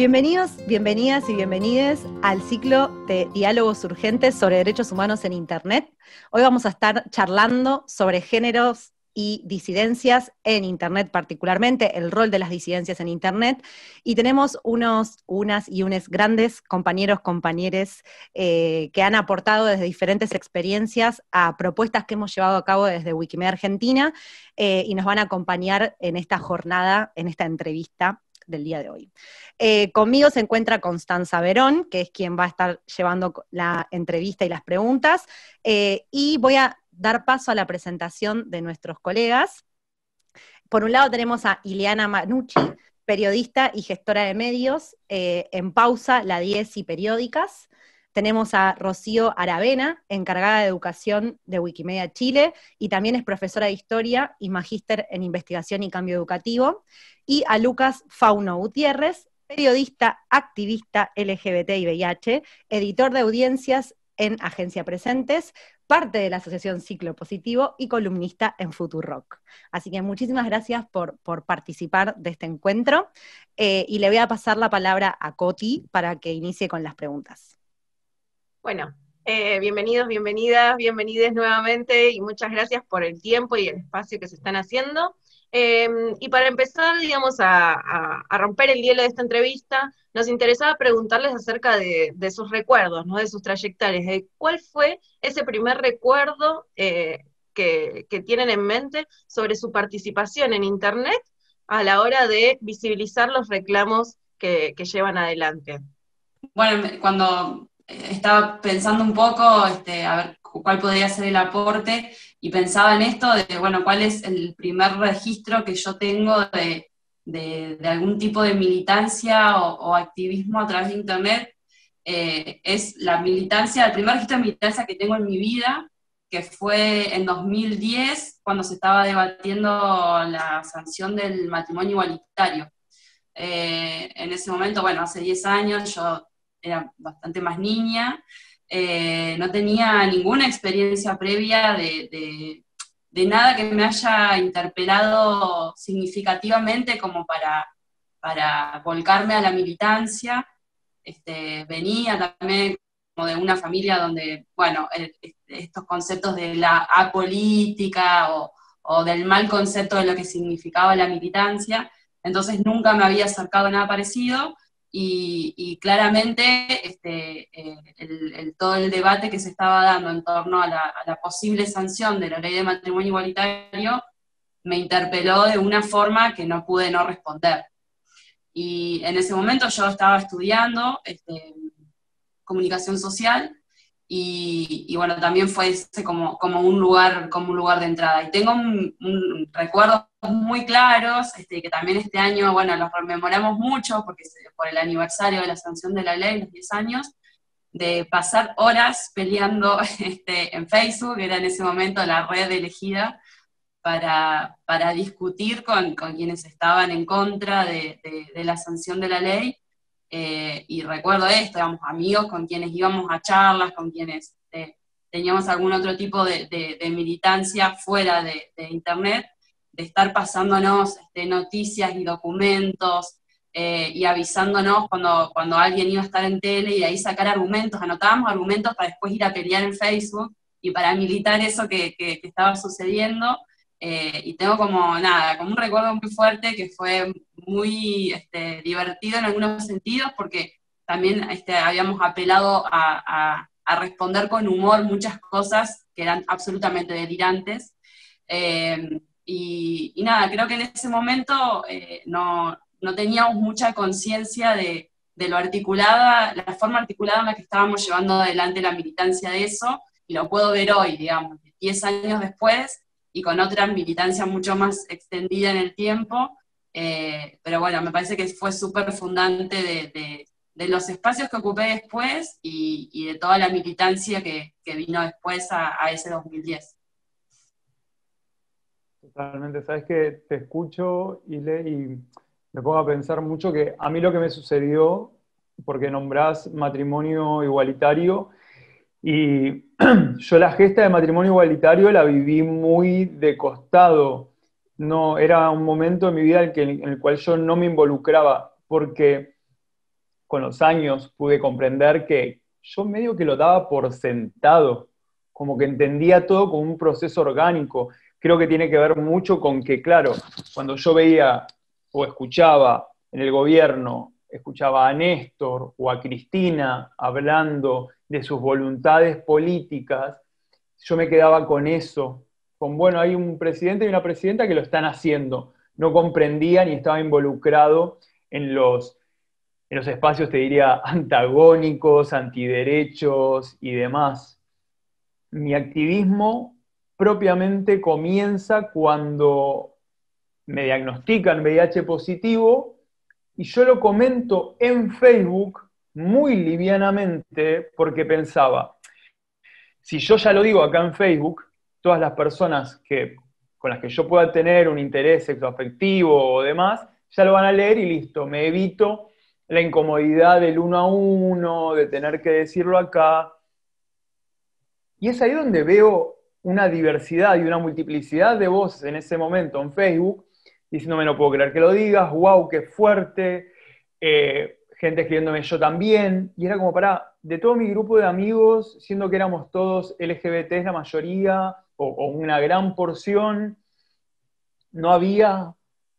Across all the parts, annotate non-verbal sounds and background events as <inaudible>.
Bienvenidos, bienvenidas y bienvenides al ciclo de diálogos urgentes sobre derechos humanos en Internet. Hoy vamos a estar charlando sobre géneros y disidencias en Internet particularmente, el rol de las disidencias en Internet. Y tenemos unos, unas y unos grandes compañeros, compañeres eh, que han aportado desde diferentes experiencias a propuestas que hemos llevado a cabo desde Wikimedia Argentina eh, y nos van a acompañar en esta jornada, en esta entrevista del día de hoy. Eh, conmigo se encuentra Constanza Verón, que es quien va a estar llevando la entrevista y las preguntas, y voy a dar paso a la presentación de nuestros colegas. Por un lado tenemos a Ileana Manucci, periodista y gestora de medios, eh, en pausa, la 10 y periódicas. Tenemos a Rocío Aravena, encargada de educación de Wikimedia Chile, y también es profesora de historia y magíster en investigación y cambio educativo. Y a Lucas Fauno Gutiérrez, periodista, activista LGBT y VIH, editor de audiencias en Agencia Presentes, parte de la Asociación Ciclo Positivo y columnista en Futurock. Así que muchísimas gracias por, participar de este encuentro eh, y le voy a pasar la palabra a Coti para que inicie con las preguntas. Bueno, eh, bienvenidos, bienvenidas, bienvenides nuevamente y muchas gracias por el tiempo y el espacio que se están haciendo. Em, y para empezar, digamos, a, romper el hielo de esta entrevista, nos interesaba preguntarles acerca de, sus recuerdos, ¿no? de sus trayectorias, de cuál fue ese primer recuerdo eh, que, tienen en mente sobre su participación en Internet a la hora de visibilizar los reclamos que, llevan adelante. Bueno, cuando estaba pensando un poco, este, a ver cuál podría ser el aporte, y pensaba en esto de, bueno, cuál es el primer registro que yo tengo de, algún tipo de militancia o, activismo a través de Internet, eh, es la militancia, el primer registro de militancia que tengo en mi vida, que fue en 2010, cuando se estaba debatiendo la sanción del matrimonio igualitario. Eh, en ese momento, bueno, hace 10 años yo era bastante más niña, eh, no tenía ninguna experiencia previa de, nada que me haya interpelado significativamente como para, para volcarme a la militancia. Este, venía también como de una familia donde, bueno, estos conceptos de la apolítica o, o del mal concepto de lo que significaba la militancia, entonces nunca me había acercado a nada parecido, y, claramente este, eh, todo el debate que se estaba dando en torno a la, posible sanción de la ley de matrimonio igualitario me interpeló de una forma que no pude no responder. Y en ese momento yo estaba estudiando este, comunicación social y, bueno, también fue como, como, un lugar, como un lugar de entrada. Y tengo un, recuerdos muy claros, este, que también este año, bueno, los rememoramos mucho, porque por el aniversario de la sanción de la ley, los 10 años, de pasar horas peleando <laughs> este, en Facebook, que era en ese momento la red elegida, para, para discutir con, con, quienes estaban en contra de, de la sanción de la ley. Eh, y recuerdo esto, éramos amigos con quienes íbamos a charlas, con quienes eh, teníamos algún otro tipo de, militancia fuera de, Internet, de estar pasándonos este, noticias y documentos eh, y avisándonos cuando, cuando alguien iba a estar en tele y ahí sacar argumentos, anotábamos argumentos para después ir a pelear en Facebook y para militar eso que, que estaba sucediendo. Eh, y tengo como, nada, como un recuerdo muy fuerte que fue muy este, divertido en algunos sentidos porque también este, habíamos apelado a, responder con humor muchas cosas que eran absolutamente delirantes. Eh, y, nada, creo que en ese momento eh, no, no, teníamos mucha conciencia de, de, lo articulada, la forma articulada en la que estábamos llevando adelante la militancia de eso, y lo puedo ver hoy, digamos, 10 años después, y con otra militancia mucho más extendida en el tiempo. Eh, pero bueno, me parece que fue súper fundante de, los espacios que ocupé después y, de toda la militancia que, vino después a, ese 2010. Totalmente, sabes que te escucho y, y me pongo a pensar mucho que a mí lo que me sucedió, porque nombrás matrimonio igualitario, y <clears throat> yo la gesta de matrimonio igualitario la viví muy de costado. No, era un momento en mi vida en, el cual yo no me involucraba, porque con los años pude comprender que yo medio que lo daba por sentado, como que entendía todo como un proceso orgánico. Creo que tiene que ver mucho con que, claro, cuando yo veía o escuchaba en el gobierno, escuchaba a Néstor o a Cristina hablando de sus voluntades políticas, yo me quedaba con eso, con, bueno, hay un presidente y una presidenta que lo están haciendo. No comprendía ni estaba involucrado en los, en los espacios, te diría, antagónicos, antiderechos y demás. Mi activismo propiamente comienza cuando me diagnostican VIH positivo y yo lo comento en Facebook muy livianamente porque pensaba, si yo ya lo digo acá en Facebook, todas las personas que, con las que yo pueda tener un interés sexoafectivo o demás, ya lo van a leer y listo, me evito la incomodidad del uno a uno, de tener que decirlo acá. Y es ahí donde veo una diversidad y una multiplicidad de voces en ese momento en Facebook, diciéndome no puedo creer que lo digas, wow, qué fuerte, eh, gente escribiéndome yo también, y era como para, de todo mi grupo de amigos, siendo que éramos todos LGBT, la mayoría, o, una gran porción, no había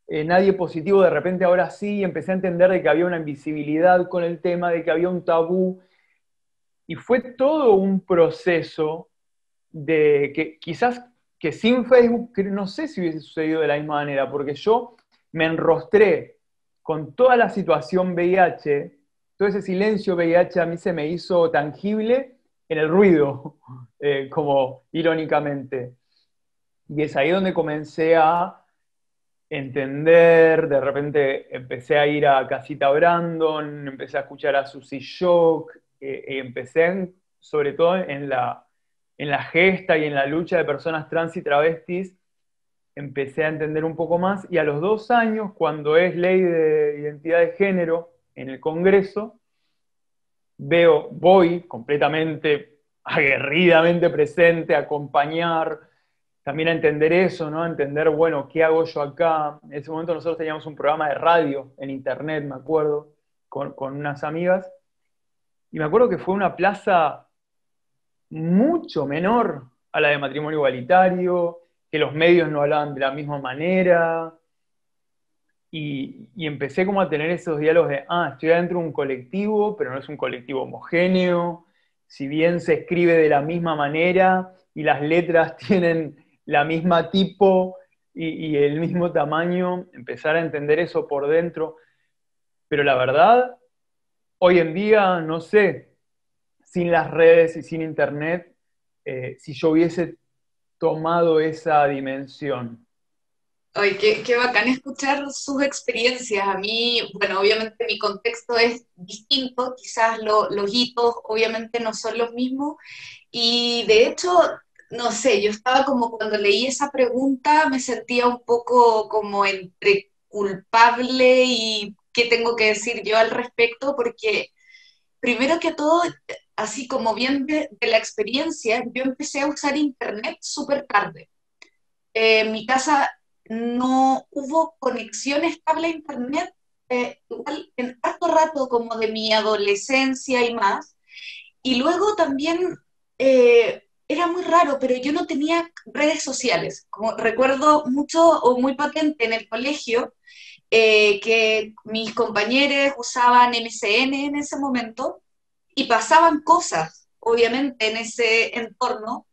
eh, nadie positivo, de repente ahora sí, empecé a entender de que había una invisibilidad con el tema, de que había un tabú, y fue todo un proceso de que quizás que sin Facebook, no sé si hubiese sucedido de la misma manera, porque yo me enrostré con toda la situación VIH, todo ese silencio VIH a mí se me hizo tangible en el ruido, <laughs> eh, como irónicamente. Y es ahí donde comencé a entender, de repente empecé a ir a Casita Brandon, empecé a escuchar a Susie Shock, eh, y empecé sobre todo en la, en la gesta y en la lucha de personas trans y travestis, empecé a entender un poco más y a los dos años, cuando es ley de identidad de género en el Congreso, veo, voy completamente aguerridamente presente, a acompañar, también a entender eso, ¿no? A entender, bueno, ¿qué hago yo acá? En ese momento nosotros teníamos un programa de radio en internet, me acuerdo, con, con unas amigas, y me acuerdo que fue una plaza mucho menor a la de matrimonio igualitario, que los medios no hablaban de la misma manera, y, empecé como a tener esos diálogos de, ah, estoy adentro de un colectivo, pero no es un colectivo homogéneo, si bien se escribe de la misma manera y las letras <laughs> tienen la misma tipo y, el mismo tamaño, empezar a entender eso por dentro. Pero la verdad, hoy en día, no sé, sin las redes y sin internet, eh, si yo hubiese tomado esa dimensión. Ay, qué, qué, bacán escuchar sus experiencias. A mí, bueno, obviamente mi contexto es distinto, quizás los hitos obviamente no son los mismos. Y de hecho, no sé, yo estaba como cuando leí esa pregunta, me sentía un poco como entre culpable y qué tengo que decir yo al respecto, porque primero que todo, así como bien de, la experiencia, yo empecé a usar Internet súper tarde. Eh, en mi casa no hubo conexión estable a Internet, eh, igual en harto rato como de mi adolescencia y más. Y luego también eh, era muy raro, pero yo no tenía redes sociales. Recuerdo mucho o muy patente en el colegio eh, que mis compañeros usaban MCN en ese momento y pasaban cosas, obviamente, en ese entorno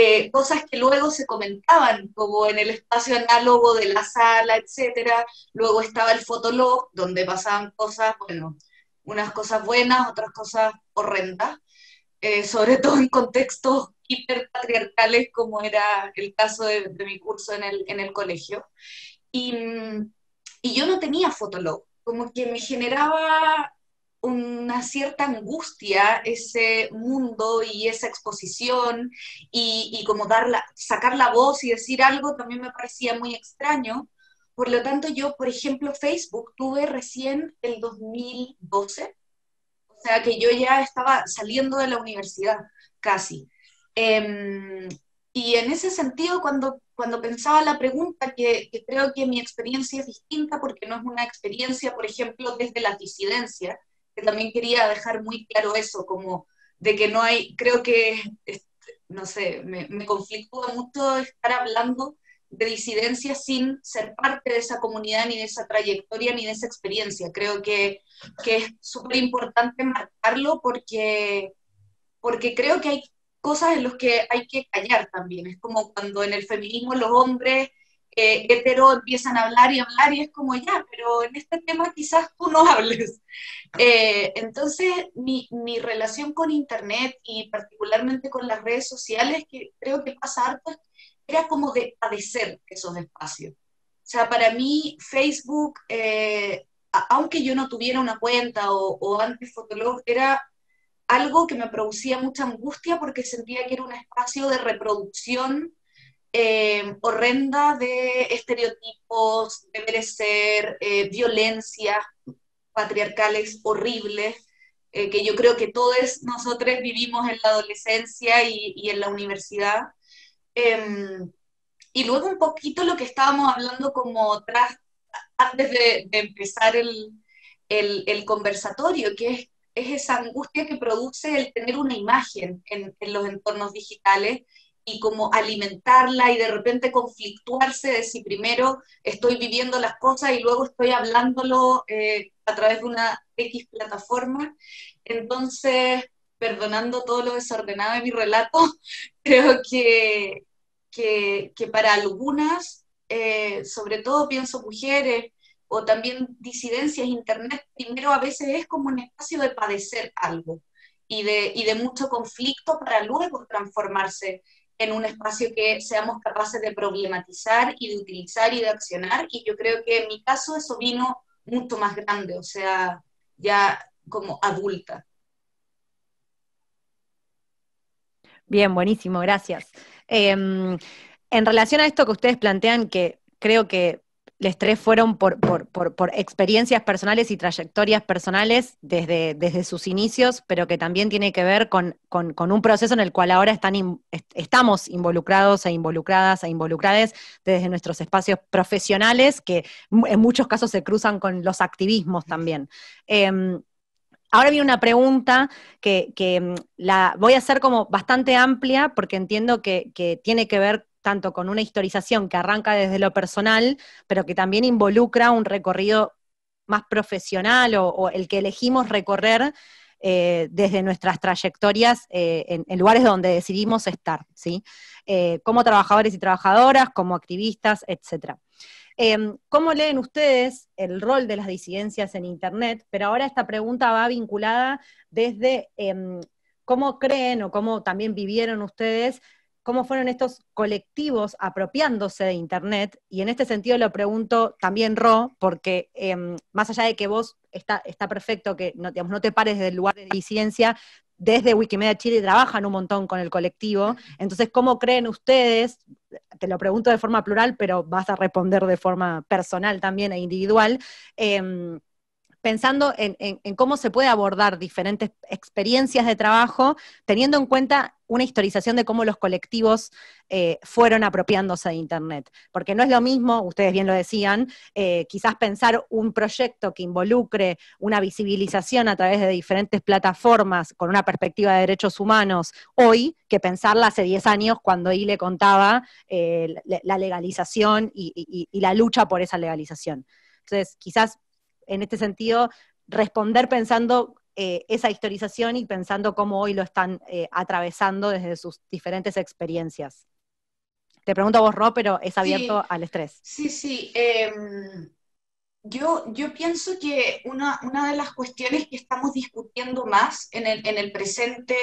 eh, cosas que luego se comentaban, como en el espacio análogo de la sala, etcétera. Luego estaba el fotolog, donde pasaban cosas, bueno, unas cosas buenas, otras cosas horrendas, eh, sobre todo en contextos hiperpatriarcales, como era el caso de, mi curso en el, en el colegio. Y, y yo no tenía fotolog, como que me generaba una cierta angustia ese mundo y esa exposición y, como darla, sacar la voz y decir algo también me parecía muy extraño. Por lo tanto, yo, por ejemplo, Facebook tuve recién el 2012, o sea que yo ya estaba saliendo de la universidad casi. Em, y en ese sentido, cuando, cuando pensaba la pregunta, que, que creo que mi experiencia es distinta porque no es una experiencia, por ejemplo, desde la disidencia, que también quería dejar muy claro eso, como de que no hay, creo que, no sé, me, me conflictúa mucho estar hablando de disidencia sin ser parte de esa comunidad, ni de esa trayectoria, ni de esa experiencia. Creo que, que es súper importante marcarlo porque, porque creo que hay cosas en las que hay que callar también. Es como cuando en el feminismo los hombres eh, hetero empiezan a hablar y hablar y es como ya, pero en este tema quizás tú no <laughs> hables. Eh, entonces, mi, mi, relación con Internet y particularmente con las redes sociales, que creo que pasa harto, era como de padecer esos espacios. O sea, para mí Facebook, eh, aunque yo no tuviera una cuenta o, o antes Fotolog, era algo que me producía mucha angustia porque sentía que era un espacio de reproducción eh, horrenda de estereotipos, de merecer, eh, violencia patriarcales horribles, eh, que yo creo que todos nosotros vivimos en la adolescencia y, en la universidad. Em, y luego un poquito lo que estábamos hablando como tras, antes de, empezar el, el, conversatorio, que es, es, esa angustia que produce el tener una imagen en, en los entornos digitales y como alimentarla y de repente conflictuarse de si primero estoy viviendo las cosas y luego estoy hablándolo eh, a través de una X plataforma. Entonces, perdonando todo lo desordenado de mi relato, <laughs> creo que, que, para algunas, eh, sobre todo pienso mujeres o también disidencias, Internet primero a veces es como un espacio de padecer algo y de, y de mucho conflicto para luego transformarse en un espacio que seamos capaces de problematizar y de utilizar y de accionar. Y yo creo que en mi caso eso vino mucho más grande, o sea, ya como adulta. Bien, buenísimo, gracias. Em, en relación a esto que ustedes plantean, que creo que les tres fueron por, experiencias personales y trayectorias personales desde, sus inicios, pero que también tiene que ver con, un proceso en el cual ahora están estamos involucrados e involucradas e involucradas desde nuestros espacios profesionales, que en muchos casos se cruzan con los activismos también. Em, ahora viene una pregunta que, mm, la voy a hacer como bastante amplia porque entiendo que, que tiene que ver tanto con una historización que arranca desde lo personal, pero que también involucra un recorrido más profesional o, el que elegimos recorrer eh, desde nuestras trayectorias eh, en, lugares donde decidimos estar, ¿sí? Eh, como trabajadores y trabajadoras, como activistas, etc. Em, ¿Cómo leen ustedes el rol de las disidencias en Internet? Pero ahora esta pregunta va vinculada desde em, cómo creen o cómo también vivieron ustedes cómo fueron estos colectivos apropiándose de Internet, y en este sentido lo pregunto también, Ro, porque em, más allá de que vos está, está perfecto que no, digamos, no te pares del lugar de disidencia, desde Wikimedia Chile trabajan un montón con el colectivo, entonces, ¿cómo creen ustedes? Te lo pregunto de forma plural, pero vas a responder de forma personal también e individual. Em, pensando en, cómo se puede abordar diferentes experiencias de trabajo, teniendo en cuenta una historización de cómo los colectivos eh, fueron apropiándose de Internet. Porque no es lo mismo, ustedes bien lo decían, eh, quizás pensar un proyecto que involucre una visibilización a través de diferentes plataformas con una perspectiva de derechos humanos hoy, que pensarla hace 10 años cuando le contaba eh, la legalización y la lucha por esa legalización. Entonces, quizás en este sentido, responder pensando eh, esa historización y pensando cómo hoy lo están eh, atravesando desde sus diferentes experiencias. Te pregunto a vos, Ro, pero es abierto al estrés. Sí, sí. Em, yo, yo pienso que una, una, de las cuestiones que estamos discutiendo más en el, en el presente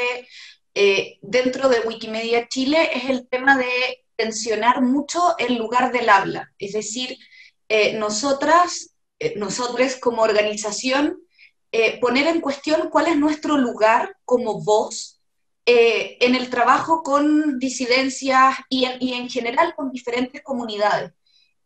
eh, dentro de Wikimedia Chile es el tema de tensionar mucho el lugar del habla. Es decir, nosotras nosotros como organización eh, poner en cuestión cuál es nuestro lugar como voz eh, en el trabajo con disidencias y, en general con diferentes comunidades.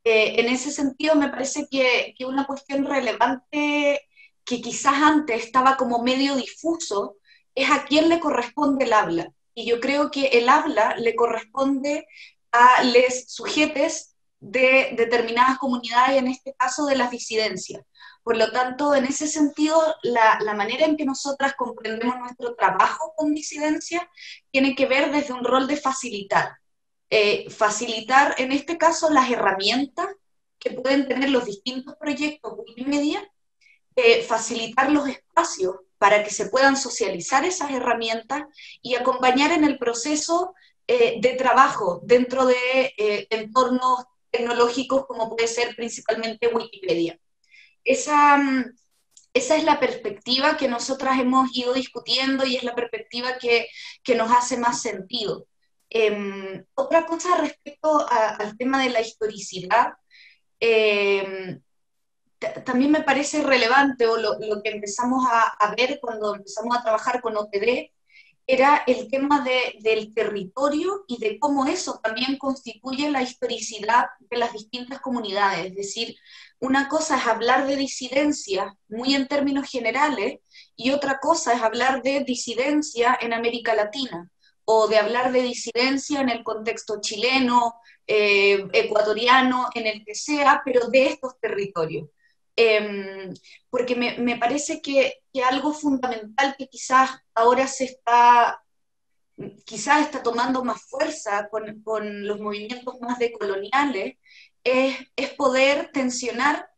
en ese sentido, me parece que, que, una cuestión relevante que quizás antes estaba como medio difuso es a quién le corresponde el habla. Y yo creo que el habla le corresponde a les sujetes de determinadas comunidades, en este caso de las disidencias, Por lo tanto, en ese sentido, la, manera en que nosotras comprendemos nuestro trabajo con disidencia tiene que ver desde un rol de facilitar. Eh, facilitar, en este caso, las herramientas que pueden tener los distintos proyectos multimedia, eh, facilitar los espacios para que se puedan socializar esas herramientas y acompañar en el proceso eh, de trabajo dentro de eh, entornos tecnológicos como puede ser principalmente Wikipedia. Esa, mm, esa es la perspectiva que nosotras hemos ido discutiendo y es la perspectiva que, que nos hace más sentido. Em, otra cosa respecto al tema de la historicidad, em, también me parece relevante, o lo, que empezamos a, ver cuando empezamos a trabajar con OTD, era el tema del territorio y de cómo eso también constituye la historicidad de las distintas comunidades. Es decir, una cosa es hablar de disidencia muy en términos generales y otra cosa es hablar de disidencia en América Latina o de hablar de disidencia en el contexto chileno, eh, ecuatoriano, en el que sea, pero de estos territorios. Em, porque me, parece que, algo fundamental que quizás ahora se está, quizás está tomando más fuerza con, los movimientos más decoloniales, es, es poder tensionar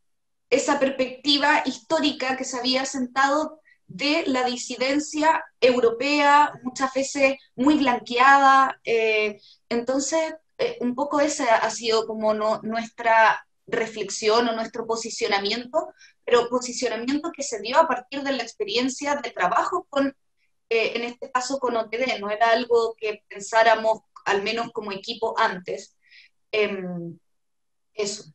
esa perspectiva histórica que se había sentado de la disidencia europea, muchas veces muy blanqueada. Eh, entonces, eh, un poco esa ha sido como nuestra reflexión o nuestro posicionamiento, pero posicionamiento que se dio a partir de la experiencia de trabajo con, eh, en este caso con OTD, no era algo que pensáramos al menos como equipo antes. Em, eso.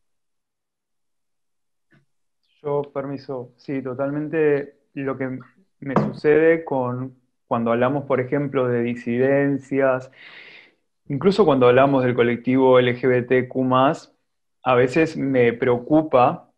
Yo, permiso, sí, totalmente lo que me sucede con cuando hablamos, por ejemplo, de disidencias, incluso cuando hablamos del colectivo LGBTQ, a veces me preocupa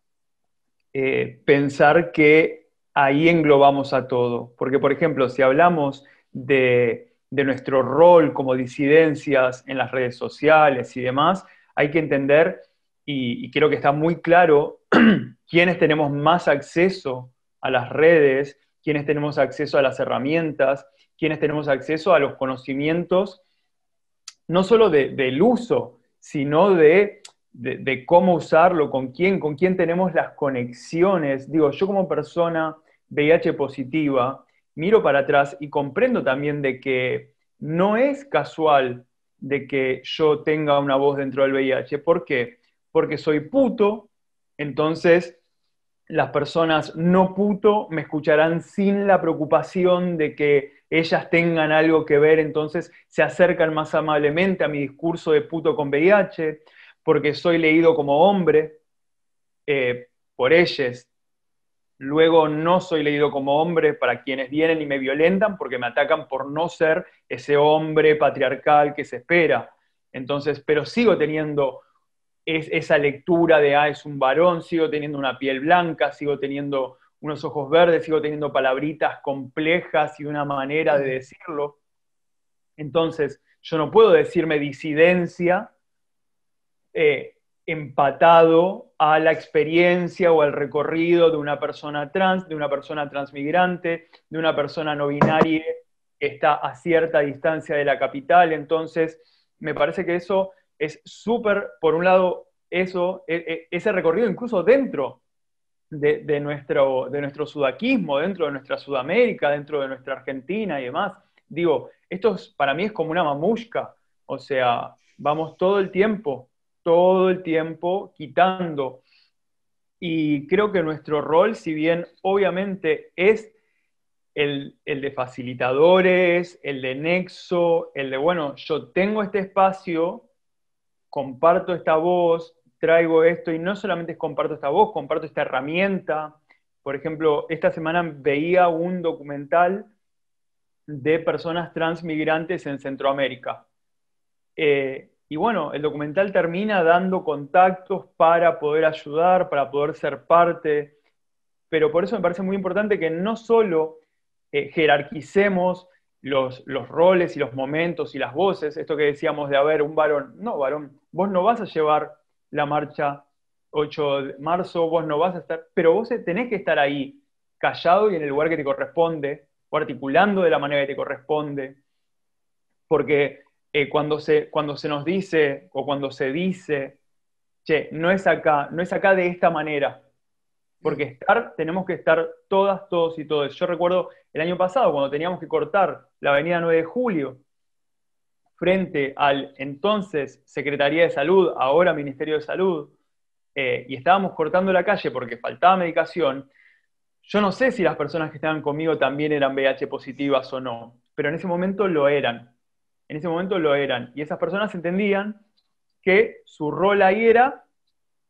eh, pensar que ahí englobamos a todo. Porque, por ejemplo, si hablamos de, nuestro rol como disidencias en las redes sociales y demás, hay que entender, y, creo que está muy claro, <clears throat> quiénes tenemos más acceso a las redes, quiénes tenemos acceso a las herramientas, quiénes tenemos acceso a los conocimientos, no solo del uso, sino de de, cómo usarlo, con quién, con quién tenemos las conexiones. Digo, yo como persona VIH positiva, miro para atrás y comprendo también de que no es casual de que yo tenga una voz dentro del VIH. ¿Por qué? Porque soy puto, entonces las personas no puto me escucharán sin la preocupación de que ellas tengan algo que ver, entonces se acercan más amablemente a mi discurso de puto con VIH porque soy leído como hombre eh, por ellos. Luego no soy leído como hombre para quienes vienen y me violentan porque me atacan por no ser ese hombre patriarcal que se espera. Entonces, pero sigo teniendo esa lectura de, ah, es un varón, sigo teniendo una piel blanca, sigo teniendo unos ojos verdes, sigo teniendo palabritas complejas y una manera de decirlo. Entonces, yo no puedo decirme disidencia eh, empatado a la experiencia o al recorrido de una persona trans, de una persona transmigrante, de una persona no binaria que está a cierta distancia de la capital. Entonces, me parece que eso es súper, por un lado, eso, e, e, ese recorrido incluso dentro de, nuestro, de nuestro sudaquismo, dentro de nuestra Sudamérica, dentro de nuestra Argentina y demás. Digo, esto para mí es como una mamushka, o sea, vamos todo el tiempo todo el tiempo quitando. Y creo que nuestro rol, si bien obviamente es el, de facilitadores, el de nexo, el de, bueno, yo tengo este espacio, comparto esta voz, traigo esto, y no solamente comparto esta voz, comparto esta herramienta. Por ejemplo, esta semana veía un documental de personas transmigrantes en Centroamérica. Eh, y bueno, el documental termina dando contactos para poder ayudar, para poder ser parte, pero por eso me parece muy importante que no solo eh, jerarquicemos los, los, roles y los momentos y las voces, esto que decíamos de haber un varón, no varón, vos no vas a llevar la marcha 8 de marzo, vos no vas a estar, pero vos tenés que estar ahí, callado y en el lugar que te corresponde, o articulando de la manera que te corresponde, porque eh, cuando, se, cuando se nos dice o cuando se dice, che, no es acá, no es acá de esta manera, porque estar, tenemos que estar todas, todos y todos. Yo recuerdo el año pasado, cuando teníamos que cortar la avenida 9 de julio, frente al entonces Secretaría de Salud, ahora Ministerio de Salud, eh, y estábamos cortando la calle porque faltaba medicación, yo no sé si las personas que estaban conmigo también eran VIH positivas o no, pero en ese momento lo eran. En ese momento lo eran. Y esas personas entendían que su rol ahí era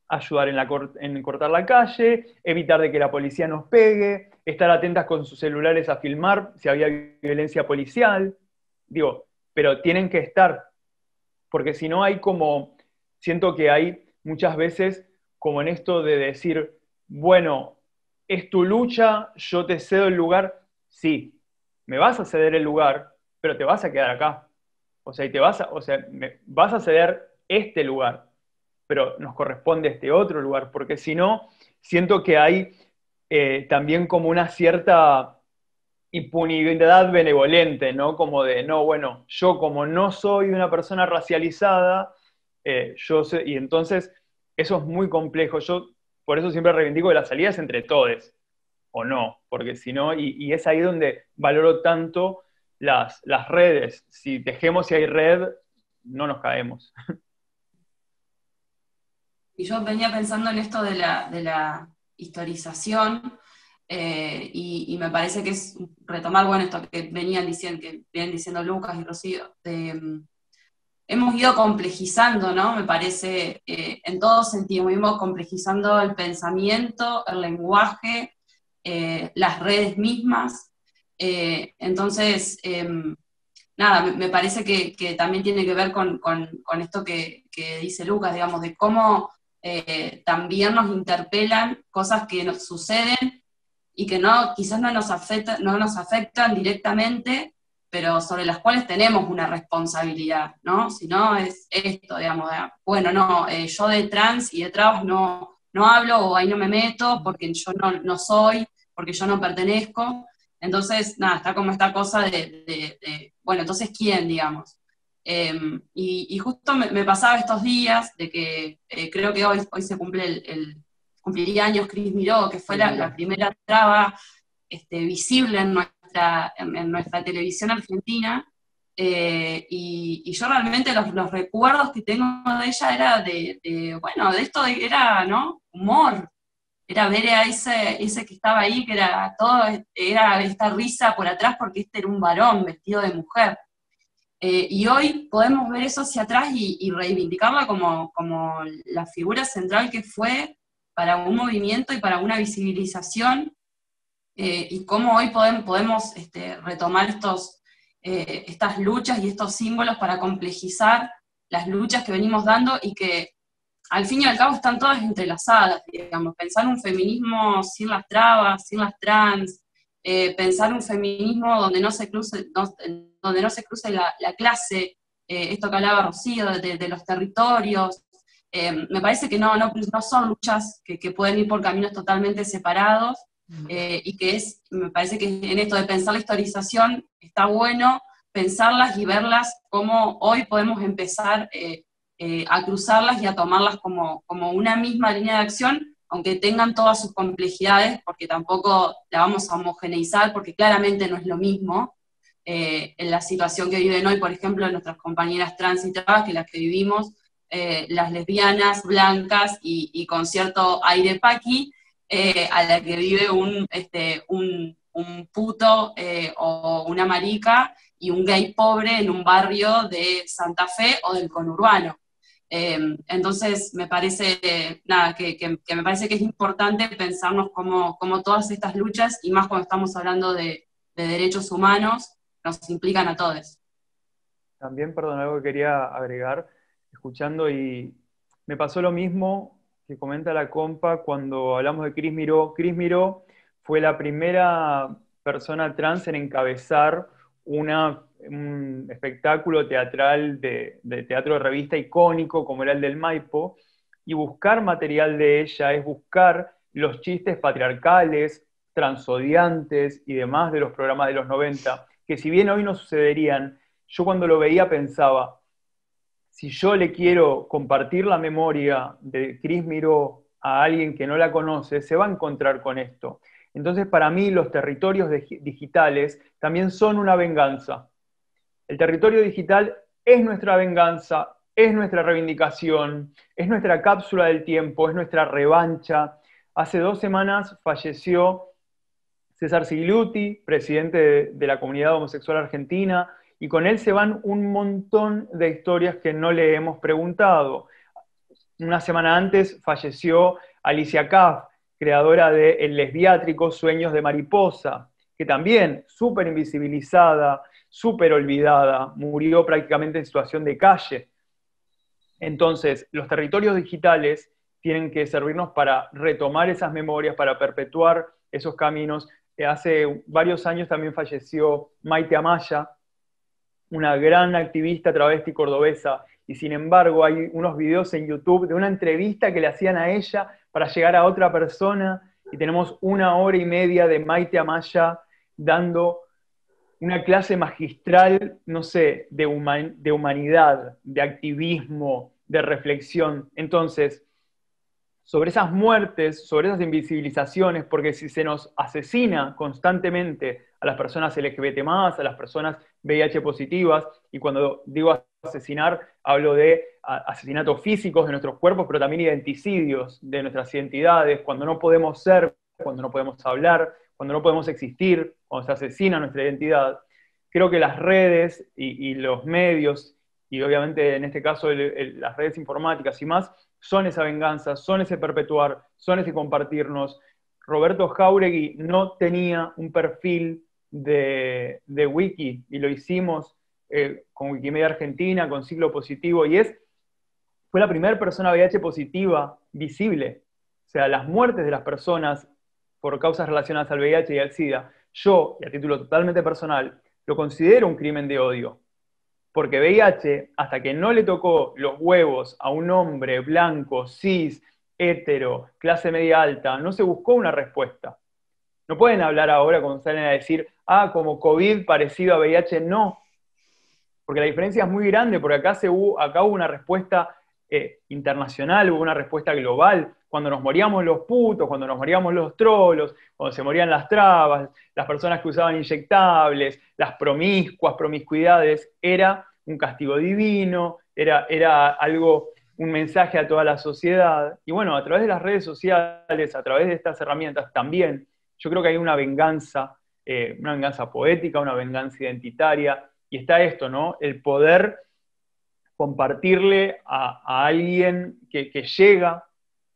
ayudar en, la en cortar la calle, evitar de que la policía nos pegue, estar atentas con sus celulares a filmar si había violencia policial. Digo, pero tienen que estar, porque si no hay como, siento que hay muchas veces como en esto de decir, bueno, es tu lucha, yo te cedo el lugar, sí, me vas a ceder el lugar, pero te vas a quedar acá. O sea, y te vas a, o sea, me, vas a ceder este lugar, pero nos corresponde este otro lugar, porque si no, siento que hay eh, también como una cierta impunidad benevolente, ¿no? Como de, no, bueno, yo como no soy una persona racializada, eh, yo sé, y entonces eso es muy complejo. Yo por eso siempre reivindico que la salida es entre todos, o no, porque si no, y, es ahí donde valoro tanto las, las redes. Si dejemos si hay red, no nos caemos. Y yo venía pensando en esto de la, historización, eh, y, me parece que es retomar, bueno, esto que venían diciendo, que vienen diciendo Lucas y Rocío, mm, hemos ido complejizando, ¿no? Me parece, eh, en todo sentido, hemos complejizando el pensamiento, el lenguaje, eh, las redes mismas. Entonces, em, nada, me, parece que, también tiene que ver con, esto que, dice Lucas, digamos, de cómo eh, también nos interpelan cosas que nos suceden y que no, quizás no nos, afecta, no nos afectan directamente, pero sobre las cuales tenemos una responsabilidad, ¿no? Si no es esto, digamos, bueno, no, eh, yo de trans y de trabas no, no hablo o ahí no me meto porque yo no, soy, porque yo no pertenezco. Entonces, nada, está como esta cosa de bueno, entonces, ¿quién, digamos? Em, y, justo me, pasaba estos días de que eh, creo que hoy, hoy se cumple el, el cumpliría años Cris Miró, que fue la, primera traba este, visible en nuestra, en, nuestra televisión argentina. Eh, y, yo realmente los, los, recuerdos que tengo de ella era de, bueno, de esto era, ¿no? Humor. Era ver a ese, ese que estaba ahí, que era todo, era esta risa por atrás porque este era un varón vestido de mujer. Eh, y hoy podemos ver eso hacia atrás y, reivindicarla como, la figura central que fue para un movimiento y para una visibilización, eh, y cómo hoy podemos, podemos este, retomar estos, eh, estas luchas y estos símbolos para complejizar las luchas que venimos dando y que al fin y al cabo están todas entrelazadas, digamos, pensar un feminismo sin las trabas, sin las trans, pensar un feminismo donde no se cruce, donde no se cruce la, clase, eh, esto que hablaba Rocío, de, los territorios. Eh, me parece que no, no, no son luchas que, pueden ir por caminos totalmente separados eh, y que es, me parece que en esto de pensar la historización está bueno pensarlas y verlas como hoy podemos empezar a cruzarlas y a tomarlas como, como una misma línea de acción, aunque tengan todas sus complejidades, porque tampoco la vamos a homogeneizar, porque claramente no es lo mismo, eh, en la situación que viven hoy, por ejemplo, nuestras compañeras transitadas, que las que vivimos, eh, las lesbianas, blancas y, con cierto aire paqui, eh, a la que vive un, este, un, un puto o una marica y un gay pobre en un barrio de Santa Fe o del conurbano. Entonces, me parece, nada, que, que, me parece que es importante pensarnos como, como todas estas luchas, y más cuando estamos hablando de, de derechos humanos, nos implican a todos. También, perdón, algo que quería agregar, escuchando y me pasó lo mismo que comenta la compa cuando hablamos de Cris Miró. Cris Miró fue la primera persona trans en encabezar una, un espectáculo teatral de, teatro de revista icónico como era el del Maipo, y buscar material de ella es buscar los chistes patriarcales, transodiantes y demás de los programas de los 90, que si bien hoy no sucederían, yo cuando lo veía pensaba, si yo le quiero compartir la memoria de Cris Miró a alguien que no la conoce, se va a encontrar con esto. Entonces, para mí, los territorios digitales también son una venganza. El territorio digital es nuestra venganza, es nuestra reivindicación, es nuestra cápsula del tiempo, es nuestra revancha. Hace dos semanas falleció César Sigliuti, presidente de, la comunidad homosexual argentina, y con él se van un montón de historias que no le hemos preguntado. Una semana antes falleció Alicia Kaff, creadora de El lesbiátrico Sueños de Mariposa, que también súper invisibilizada, súper olvidada, murió prácticamente en situación de calle. Entonces, los territorios digitales tienen que servirnos para retomar esas memorias, para perpetuar esos caminos. Eh, hace varios años también falleció Maite Amaya, una gran activista travesti cordobesa, y sin embargo hay unos videos en YouTube de una entrevista que le hacían a ella para llegar a otra persona, y tenemos una hora y media de Maite Amaya dando una clase magistral, no sé, de, humanidad, de activismo, de reflexión. Entonces, sobre esas muertes, sobre esas invisibilizaciones, porque si se nos asesina constantemente a las personas LGBT a las personas VIH positivas, y cuando digo asesinar, hablo de asesinatos físicos de nuestros cuerpos, pero también identicidios de nuestras identidades, cuando no podemos ser, cuando no podemos hablar, cuando no podemos existir, cuando se asesina nuestra identidad, creo que las redes y, los medios, y obviamente en este caso las redes informáticas y más, son esa venganza, son ese perpetuar, son ese compartirnos. Roberto Jauregui no tenía un perfil de, wiki y lo hicimos eh, con Wikimedia Argentina, con Ciclo Positivo, y es, fue la primera persona VIH positiva visible. O sea, las muertes de las personas por causas relacionadas al VIH y al SIDA, yo, y a título totalmente personal, lo considero un crimen de odio. Porque VIH, hasta que no le tocó los huevos a un hombre blanco, cis, hetero, clase media alta, no se buscó una respuesta. No pueden hablar ahora cuando salen a decir, ah, como COVID parecido a VIH, no. Porque la diferencia es muy grande, porque acá, se hubo, acá hubo una respuesta eh, internacional, hubo una respuesta global, cuando nos moríamos los putos, cuando nos moríamos los trolos, cuando se morían las trabas, las personas que usaban inyectables, las promiscuas, promiscuidades, era un castigo divino, era, era algo, un mensaje a toda la sociedad. Y bueno, a través de las redes sociales, a través de estas herramientas también, yo creo que hay una venganza, eh, una venganza poética, una venganza identitaria, y está esto, ¿no? El poder compartirle a, alguien que, que llega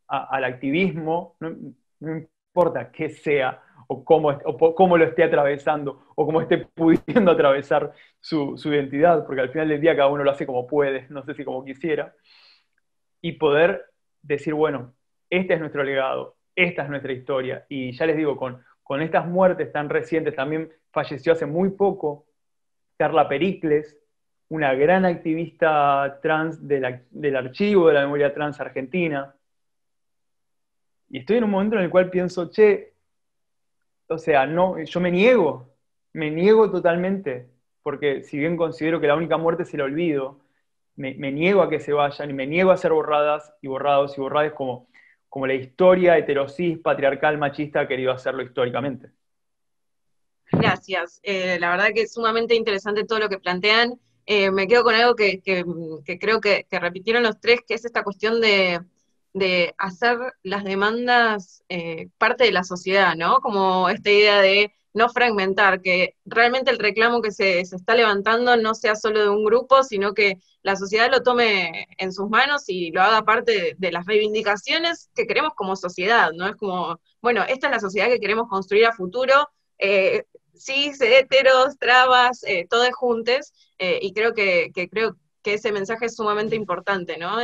al activismo, no, importa qué sea o cómo, cómo, lo esté atravesando o cómo esté pudiendo <laughs> atravesar su, identidad, porque al final del día cada uno lo hace como puede, no sé si como quisiera, y poder decir, bueno, este es nuestro legado, esta es nuestra historia, y ya les digo, con, con estas muertes tan recientes, también falleció hace muy poco Carla Pericles, una gran activista trans del archivo de la memoria trans argentina, y estoy en un momento en el cual pienso, che, o sea, no, yo me niego, me niego totalmente, porque si bien considero que la única muerte es el olvido, me, niego a que se vayan y me niego a ser borradas y borrados y borradas como, como la historia heterosis, patriarcal, machista ha querido hacerlo históricamente. Gracias. Eh, la verdad que es sumamente interesante todo lo que plantean. Eh, me quedo con algo que, creo que, repitieron los tres, que es esta cuestión de, de hacer las demandas eh, parte de la sociedad, ¿no? Como esta idea de no fragmentar, que realmente el reclamo que se, está levantando no sea solo de un grupo, sino que la sociedad lo tome en sus manos y lo haga parte de, las reivindicaciones que queremos como sociedad, ¿no? Es como, bueno, esta es la sociedad que queremos construir a futuro, eh, cis, heteros, trabas, eh, todos juntos, eh, y creo que, creo que ese mensaje es sumamente importante, ¿no?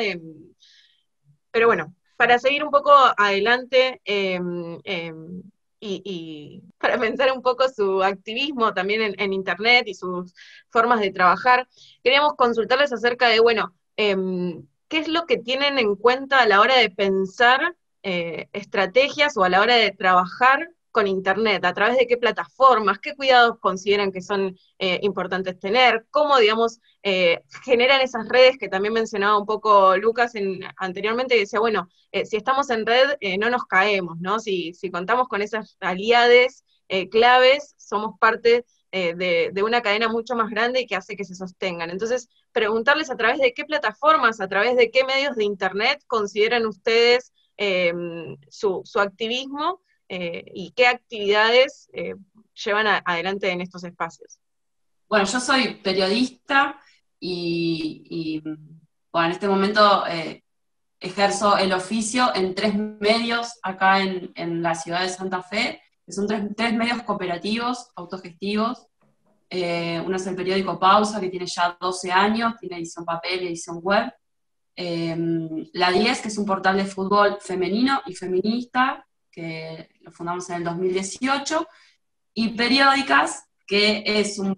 Pero bueno, para seguir un poco adelante em, em, y, para pensar un poco su activismo también en, Internet y sus formas de trabajar, queríamos consultarles acerca de, bueno, em, qué es lo que tienen en cuenta a la hora de pensar eh, estrategias o a la hora de trabajar con Internet, a través de qué plataformas, qué cuidados consideran que son eh, importantes tener, cómo, digamos, eh, generan esas redes que también mencionaba un poco Lucas anteriormente, que decía, bueno, si estamos en red no nos caemos, ¿no? Si, si contamos con esas aliades claves, somos parte de, de, una cadena mucho más grande y que hace que se sostengan. Entonces, preguntarles a través de qué plataformas, a través de qué medios de Internet consideran ustedes Em, su, activismo eh, y qué actividades eh, llevan adelante en estos espacios. Bueno, yo soy periodista y, bueno, en este momento eh, ejerzo el oficio en tres medios acá en, la ciudad de Santa Fe, que son tres, medios cooperativos, autogestivos. uno es el periódico Pausa, que tiene ya 12 años, tiene edición papel y edición web. La 10, que es un portal de fútbol femenino y feminista, que lo fundamos en el 2018, y Periódicas, que es un,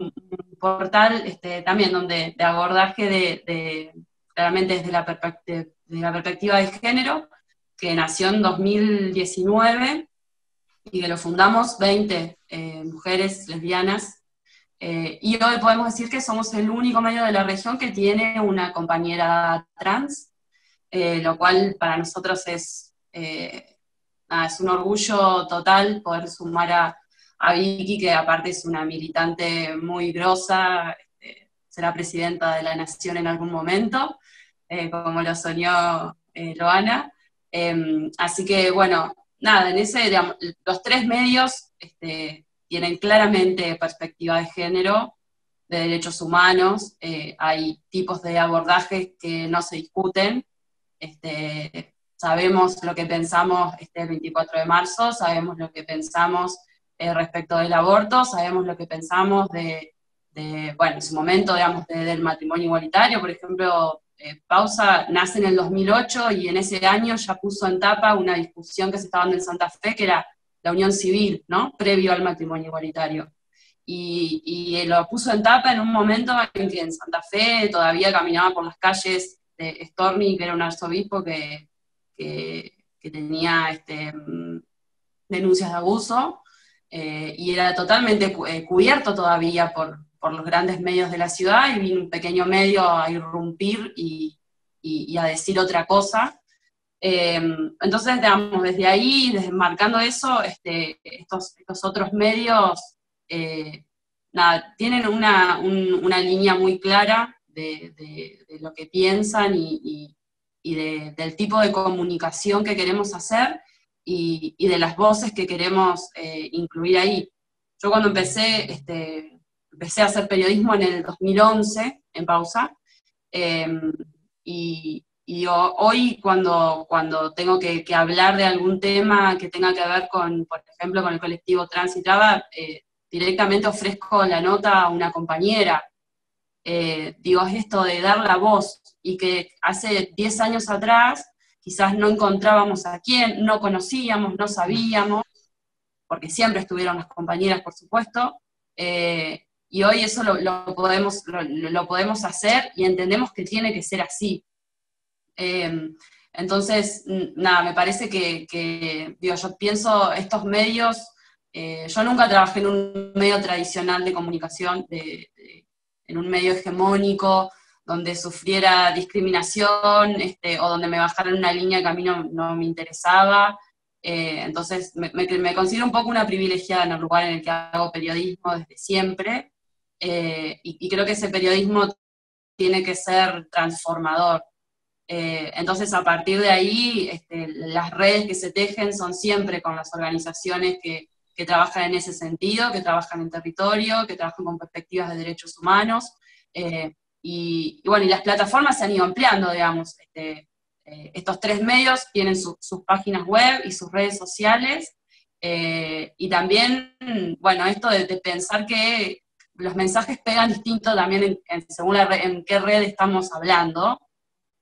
portal este, también donde de abordaje de, claramente desde la, la perspectiva de género, que nació en 2019 y que lo fundamos 20 eh, mujeres lesbianas. Eh, y hoy podemos decir que somos el único medio de la región que tiene una compañera trans, eh, lo cual para nosotros es, eh, es un orgullo total poder sumar a, a, Vicky, que aparte es una militante muy grosa, este, será presidenta de la Nación en algún momento, como lo soñó Loana. Em, así que bueno, nada, en ese, los tres medios este, tienen claramente perspectiva de género, de derechos humanos, eh, hay tipos de abordajes que no se discuten. Este, sabemos lo que pensamos este 24 de marzo, sabemos lo que pensamos eh, respecto del aborto, sabemos lo que pensamos de, bueno, en su momento, digamos, del matrimonio igualitario, por ejemplo, eh, Pausa nace en el 2008 y en ese año ya puso en tapa una discusión que se estaba dando en Santa Fe, que era la unión civil, ¿no? Previo al matrimonio igualitario. Y, lo puso en tapa en un momento en que en Santa Fe todavía caminaba por las calles de Stormy, que era un arzobispo que, que, tenía este, denuncias de abuso, eh, y era totalmente eh, cubierto todavía por, los grandes medios de la ciudad, y vino un pequeño medio a irrumpir y, a decir otra cosa, Em, entonces, digamos, desde ahí, desmarcando eso, este, estos, estos, otros medios eh, tienen una, línea muy clara de, lo que piensan y, del tipo de comunicación que queremos hacer y, de las voces que queremos eh, incluir ahí. Yo cuando empecé, este, empecé a hacer periodismo en el 2011, en pausa, em, y, y hoy cuando, cuando tengo que, hablar de algún tema que tenga que ver con, por ejemplo, con el colectivo trans y eh, directamente ofrezco la nota a una compañera. Eh, digo, es esto de dar la voz y que hace 10 años atrás quizás no encontrábamos a quién, no conocíamos, no sabíamos, porque siempre estuvieron las compañeras, por supuesto, eh, y hoy eso lo, podemos, lo podemos hacer y entendemos que tiene que ser así. Em, entonces, nada, me parece que, digo, yo pienso estos medios, eh, yo nunca trabajé en un medio tradicional de comunicación, en un medio hegemónico, donde sufriera discriminación este, o donde me bajaran una línea que a mí no, me interesaba. Eh, entonces, me, considero un poco una privilegiada en el lugar en el que hago periodismo desde siempre, eh, y creo que ese periodismo tiene que ser transformador. Eh, entonces, a partir de ahí, este, las redes que se tejen son siempre con las organizaciones que, trabajan en ese sentido, que trabajan en territorio, que trabajan con perspectivas de derechos humanos. Eh, y, bueno, y las plataformas se han ido ampliando, digamos. Este, eh, estos tres medios tienen sus páginas web y sus redes sociales. y también, bueno, esto de, pensar que los mensajes pegan distinto también según en qué red estamos hablando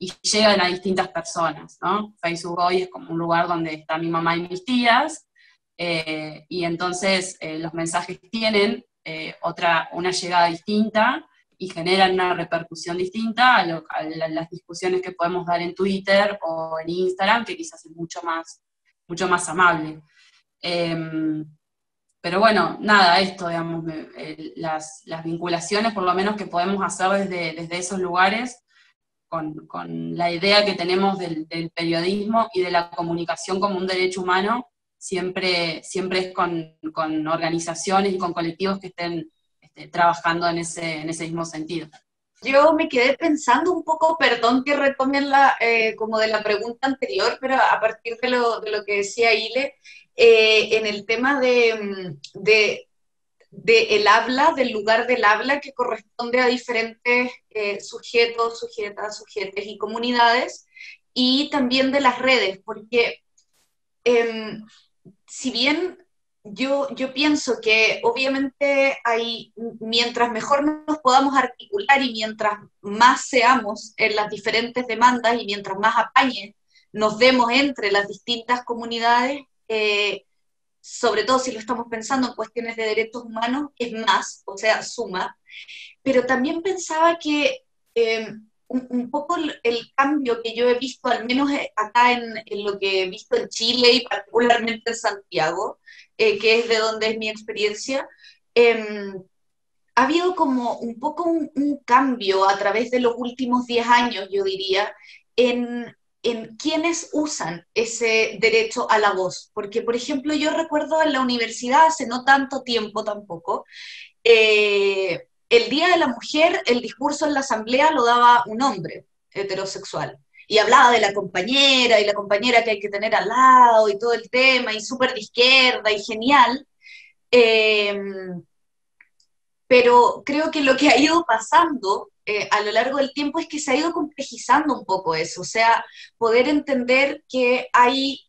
y llegan a distintas personas, ¿no? Facebook hoy es como un lugar donde está mi mamá y mis tías, eh, y entonces eh, los mensajes tienen eh, otra, una llegada distinta, y generan una repercusión distinta a, las discusiones que podemos dar en Twitter o en Instagram, que quizás es mucho más, mucho más amable. Em, pero bueno, nada, esto, digamos, las, vinculaciones por lo menos que podemos hacer desde, desde esos lugares, con, la idea que tenemos del, periodismo y de la comunicación como un derecho humano, siempre, siempre es con, con organizaciones y con colectivos que estén este, trabajando en ese, en ese mismo sentido. Yo me quedé pensando un poco, perdón que retomen la, eh, como de la pregunta anterior, pero a partir de lo, de lo que decía Ile, eh, en el tema de, de, de, el habla, del lugar del habla que corresponde a diferentes eh, sujetos, sujetas, sujetes y comunidades, y también de las redes, porque em, si bien yo, yo pienso que obviamente hay, mientras mejor nos podamos articular y mientras más seamos en las diferentes demandas y mientras más apañe nos demos entre las distintas comunidades, eh, sobre todo si lo estamos pensando en cuestiones de derechos humanos, es más, o sea, suma. Pero también pensaba que eh, un, poco el, cambio que yo he visto, al menos eh, acá en, en, lo que he visto en Chile y particularmente en Santiago, eh, que es de donde es mi experiencia, em, ha habido como un poco un, cambio a través de los últimos 10 años, yo diría, en, en quienes usan ese derecho a la voz. Porque, por ejemplo, yo recuerdo en la universidad, hace no tanto tiempo tampoco, eh, el Día de la Mujer, el discurso en la asamblea lo daba un hombre heterosexual y hablaba de la compañera y la compañera que hay que tener al lado y todo el tema, y súper de izquierda y genial. Em, pero creo que lo que ha ido pasando eh, a lo largo del tiempo es que se ha ido complejizando un poco eso, o sea, poder entender que hay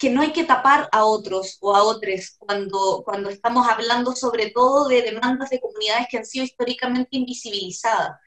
que no hay que tapar a otros o a otros cuando, cuando estamos hablando sobre todo de demandas de comunidades que han sido históricamente invisibilizadas.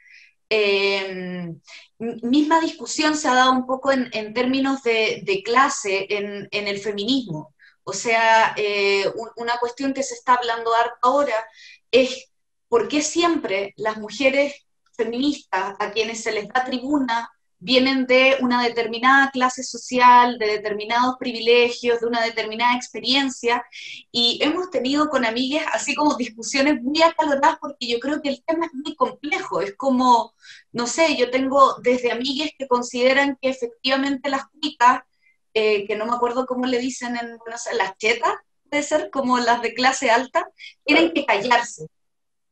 Em, misma discusión se ha dado un poco en, términos de, clase en, el feminismo. O sea, eh, una cuestión que se está hablando ahora es por qué siempre las mujeres feministas a quienes se les da tribuna vienen de una determinada clase social, de determinados privilegios, de una determinada experiencia, y hemos tenido con amigas así como discusiones muy acaloradas porque yo creo que el tema es muy complejo, es como, no sé, yo tengo desde amigas que consideran que efectivamente las cuicas, eh, que no me acuerdo cómo le dicen en, no sé, las chetas, puede ser como las de clase alta, tienen que callarse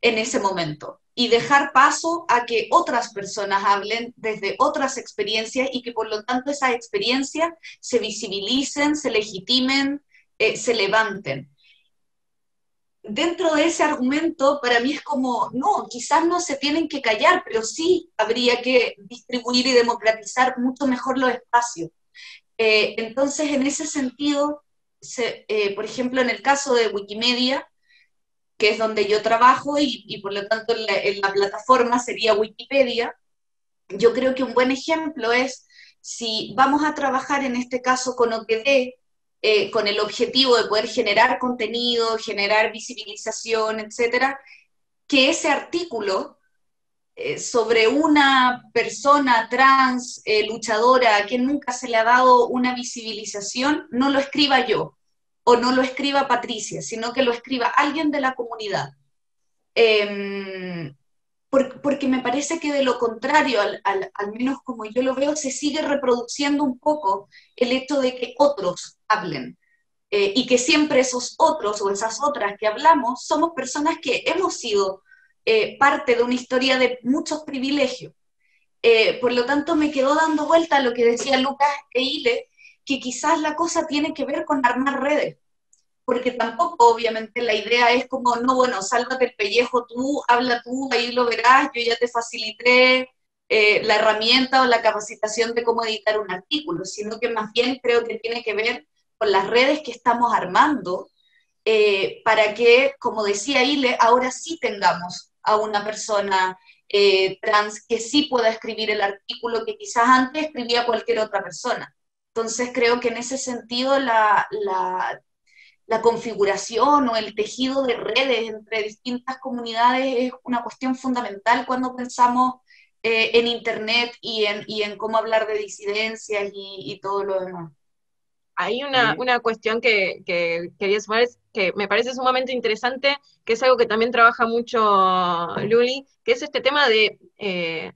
en ese momento y dejar paso a que otras personas hablen desde otras experiencias y que por lo tanto esas experiencias se visibilicen, se legitimen, eh, se levanten. Dentro de ese argumento, para mí es como, no, quizás no se tienen que callar, pero sí habría que distribuir y democratizar mucho mejor los espacios. Eh, entonces, en ese sentido, eh, por ejemplo, en el caso de Wikimedia, que es donde yo trabajo y, por lo tanto la, plataforma sería Wikipedia. Yo creo que un buen ejemplo es si vamos a trabajar en este caso con OTD, eh, con el objetivo de poder generar contenido, generar visibilización, etcétera, que ese artículo eh, sobre una persona trans, eh, luchadora, a quien nunca se le ha dado una visibilización, no lo escriba yo, o no lo escriba Patricia, sino que lo escriba alguien de la comunidad. Em, porque, me parece que de lo contrario, al, menos como yo lo veo, se sigue reproduciendo un poco el hecho de que otros hablen. Eh, y que siempre esos otros o esas otras que hablamos somos personas que hemos sido eh, parte de una historia de muchos privilegios. Eh, por lo tanto, me quedó dando vuelta a lo que decía Lucas e Ile, que quizás la cosa tiene que ver con armar redes, porque tampoco obviamente la idea es como, no, bueno, sálvate el pellejo tú, habla tú, ahí lo verás, yo ya te facilité eh, la herramienta o la capacitación de cómo editar un artículo, sino que más bien creo que tiene que ver con las redes que estamos armando eh, para que, como decía Ile, ahora sí tengamos a una persona eh, trans que sí pueda escribir el artículo que quizás antes escribía cualquier otra persona. Entonces creo que en ese sentido la, la configuración o el tejido de redes entre distintas comunidades es una cuestión fundamental cuando pensamos eh, en Internet y en, y en, cómo hablar de disidencias y, todo lo demás. Hay una, una cuestión que, que, quería sumar, que me parece sumamente interesante, que es algo que también trabaja mucho Luli, que es este tema de eh,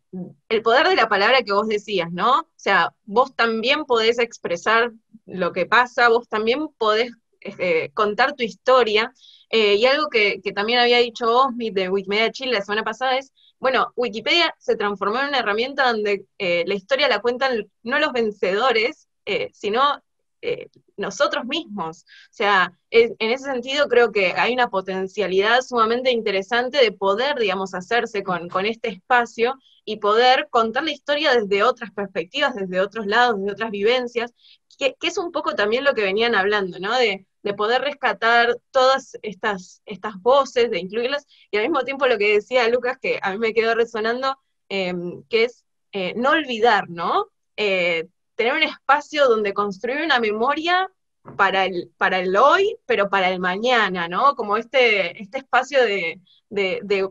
el poder de la palabra que vos decías, ¿no? O sea, vos también podés expresar lo que pasa, vos también podés eh, contar tu historia, y algo que, que, también había dicho Osmit de Wikimedia Chile la semana pasada es bueno, Wikipedia se transformó en una herramienta donde eh, la historia la cuentan no los vencedores, eh, sino eh, nosotros mismos. O sea, en ese sentido creo que hay una potencialidad sumamente interesante de poder, digamos, hacerse con, este espacio y poder contar la historia desde otras perspectivas, desde otros lados, desde otras vivencias, que, es un poco también lo que venían hablando, ¿no? De, de poder rescatar todas estas, estas voces, de incluirlas, y al mismo tiempo lo que decía Lucas, que a mí me quedó resonando, em, que es eh, no olvidar, ¿no? Eh, tener un espacio donde construir una memoria para el, para el hoy, pero para el mañana, ¿no? Como este, este espacio de,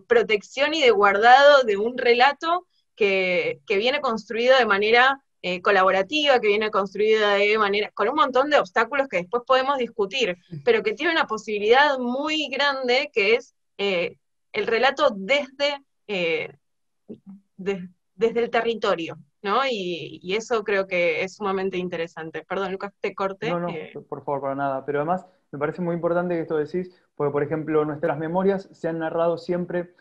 protección y de guardado de un relato que, que viene construido de manera eh, colaborativa, que viene construida de manera, con un montón de obstáculos que después podemos discutir, pero que tiene una posibilidad muy grande que es eh, el relato desde, eh, desde el territorio, ¿no? Y, eso creo que es sumamente interesante. Perdón, Lucas, te corte. No, no, por favor, para nada. Pero además me parece muy importante que esto decís, porque por ejemplo nuestras memorias se han narrado siempre,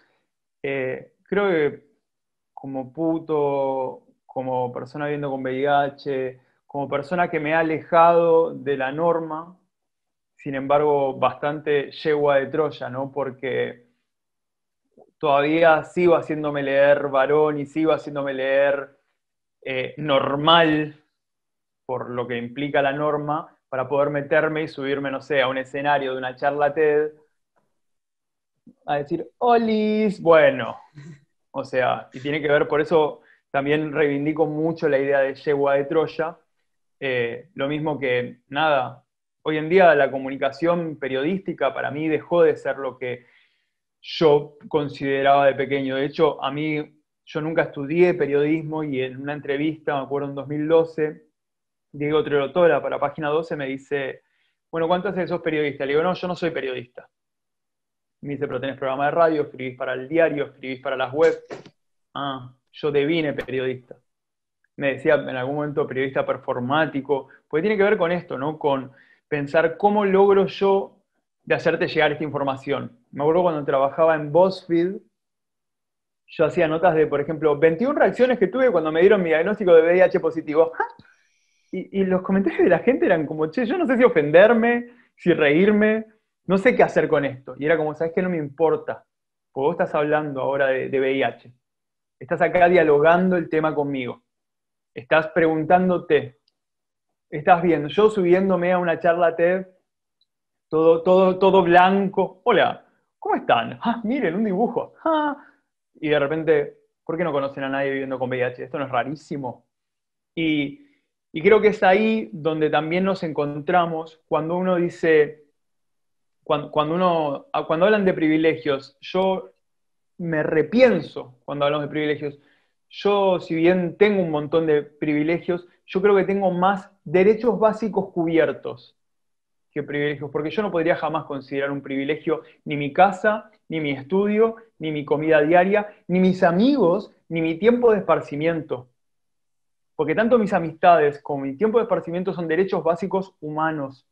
creo que como puto como persona viviendo con VIH, como persona que me ha alejado de la norma, sin embargo, bastante yegua de Troya, ¿no? Porque todavía sigo haciéndome leer varón y sigo haciéndome leer eh, normal, por lo que implica la norma, para poder meterme y subirme, no sé, a un escenario de una charla TED, a decir, Olis, bueno, o sea, y tiene que ver, por eso también reivindico mucho la idea de yegua de Troya. Eh, lo mismo que, nada, hoy en día la comunicación periodística para mí dejó de ser lo que yo consideraba de pequeño. De hecho, a mí, yo nunca estudié periodismo y en una entrevista, me acuerdo en 2012, Diego Trelotora para Página 12 me dice, bueno, ¿cuántas de sos periodista? Le digo, no, yo no soy periodista. Me dice, pero tenés programa de radio, escribís para el diario, escribís para las webs. Ah, yo devine periodista. Me decía en algún momento periodista performático, porque tiene que ver con esto, ¿no? Con pensar cómo logro yo de hacerte llegar esta información. Me acuerdo cuando trabajaba en BuzzFeed, yo hacía notas de, por ejemplo, 21 reacciones que tuve cuando me dieron mi diagnóstico de VIH positivo. <laughs> Y, y, los comentarios de la gente eran como, che, yo no sé si ofenderme, si reírme, no sé qué hacer con esto. Y era como, ¿sabes qué? No me importa, porque vos estás hablando ahora de, de VIH. Estás acá dialogando el tema conmigo. Estás preguntándote. Estás viendo. Yo subiéndome a una charla TED, todo, todo, todo blanco. Hola, ¿cómo están? Ah, miren, un dibujo. Ah. Y de repente, ¿por qué no conocen a nadie viviendo con VIH? Esto no es rarísimo. Y, y creo que es ahí donde también nos encontramos cuando uno dice, cuando, cuando, uno, cuando hablan de privilegios, yo me repienso cuando hablamos de privilegios. Yo, si bien tengo un montón de privilegios, yo creo que tengo más derechos básicos cubiertos que privilegios, porque yo no podría jamás considerar un privilegio ni mi casa, ni mi estudio, ni mi comida diaria, ni mis amigos, ni mi tiempo de esparcimiento. Porque tanto mis amistades como mi tiempo de esparcimiento son derechos básicos humanos.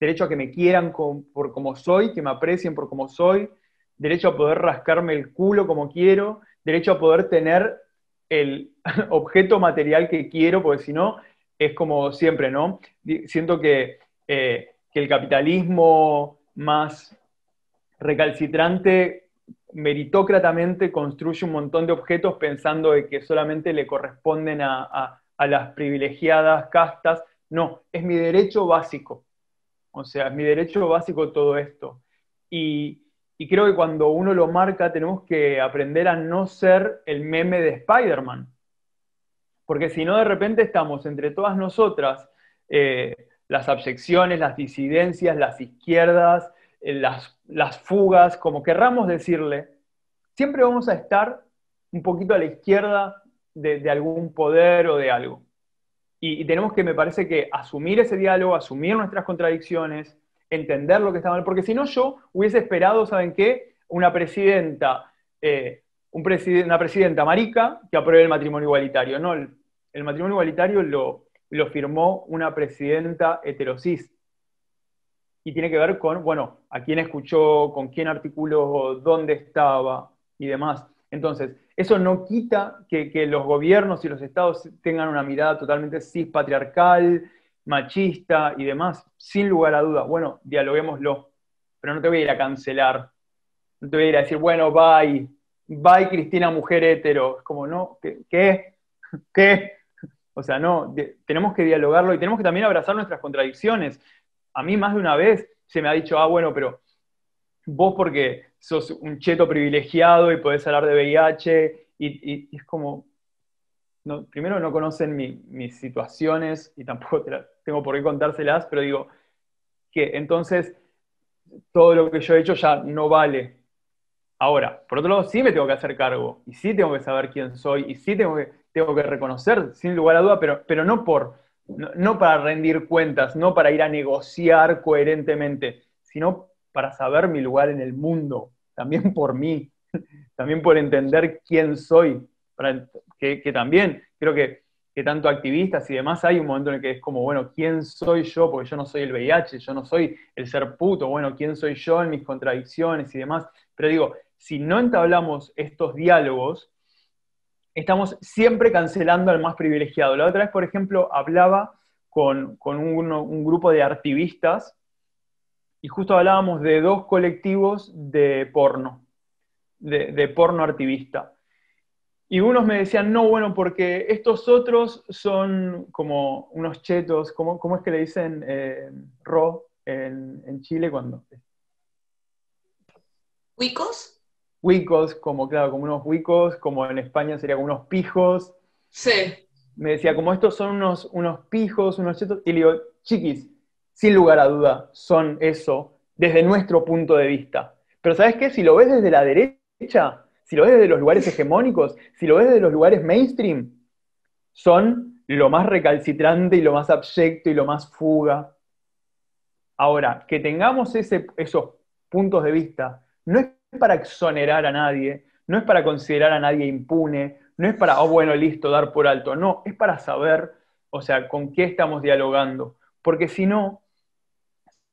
Derecho a que me quieran por como soy, que me aprecien por como soy, derecho a poder rascarme el culo como quiero, derecho a poder tener el <laughs> objeto material que quiero, porque si no, es como siempre, ¿no? Siento que, eh, que el capitalismo más recalcitrante meritócratamente construye un montón de objetos pensando de que solamente le corresponden a, a, las privilegiadas castas. No, es mi derecho básico. O sea, es mi derecho básico todo esto. Y, y creo que cuando uno lo marca tenemos que aprender a no ser el meme de Spider-Man. Porque si no, de repente estamos entre todas nosotras, eh, las abyecciones, las disidencias, las izquierdas, eh, las, las fugas, como querramos decirle, siempre vamos a estar un poquito a la izquierda de, algún poder o de algo. Y, tenemos que, me parece que, asumir ese diálogo, asumir nuestras contradicciones, entender lo que está mal, porque si no yo hubiese esperado, ¿saben qué? Una presidenta, eh, un una presidenta marica que apruebe el matrimonio igualitario. No, el matrimonio igualitario lo, lo firmó una presidenta heterosis. Y tiene que ver con, bueno, a quién escuchó, con quién articuló, dónde estaba y demás. Entonces, eso no quita que, los gobiernos y los estados tengan una mirada totalmente cispatriarcal, machista y demás, sin lugar a dudas. Bueno, dialoguémoslo, pero no te voy a ir a cancelar, no te voy a ir a decir, bueno, bye, bye Cristina, mujer hetero. Es como, no. ¿Qué? ¿Qué? <laughs> O sea, no, tenemos que dialogarlo y tenemos que también abrazar nuestras contradicciones. A mí más de una vez se me ha dicho, ah, bueno, pero vos porque sos un cheto privilegiado y podés hablar de VIH, y, es como, primero no conocen mis situaciones y tampoco tengo por qué contárselas, pero digo que entonces todo lo que yo he hecho ya no vale. Ahora, por otro lado, sí me tengo que hacer cargo, y sí tengo que saber quién soy, y sí tengo que, tengo que reconocer, sin lugar a duda, pero, pero no, por, no para rendir cuentas, no para ir a negociar coherentemente, sino para saber mi lugar en el mundo, también por mí, <laughs> también por entender quién soy, para, que, también creo que, que, tanto activistas y demás hay un momento en el que es como, bueno, ¿quién soy yo? Porque yo no soy el VIH, yo no soy el ser puto, bueno, ¿quién soy yo en mis contradicciones y demás? Pero digo, si no entablamos estos diálogos, estamos siempre cancelando al más privilegiado. La otra vez, por ejemplo, hablaba con, un, un grupo de activistas y justo hablábamos de dos colectivos de porno, de, porno activista. Y unos me decían, no, bueno, porque estos otros son como unos chetos, ¿cómo, cómo es que le dicen eh, ro en, Chile cuando? ¿Huicos? Huicos, como claro, como unos huicos, como en España sería como unos pijos. Sí. Me decía, como estos son unos, unos pijos, unos chetos, y le digo, chiquis, sin lugar a duda, son eso desde nuestro punto de vista. Pero ¿sabes qué? Si lo ves desde la derecha, si lo ves desde los lugares hegemónicos, si lo ves desde los lugares mainstream, son lo más recalcitrante y lo más abyecto y lo más fuga. Ahora, que tengamos esos puntos de vista no es para exonerar a nadie, no es para considerar a nadie impune, no es para, oh, bueno, listo, dar por alto, no, es para saber, o sea, con qué estamos dialogando. Porque si no,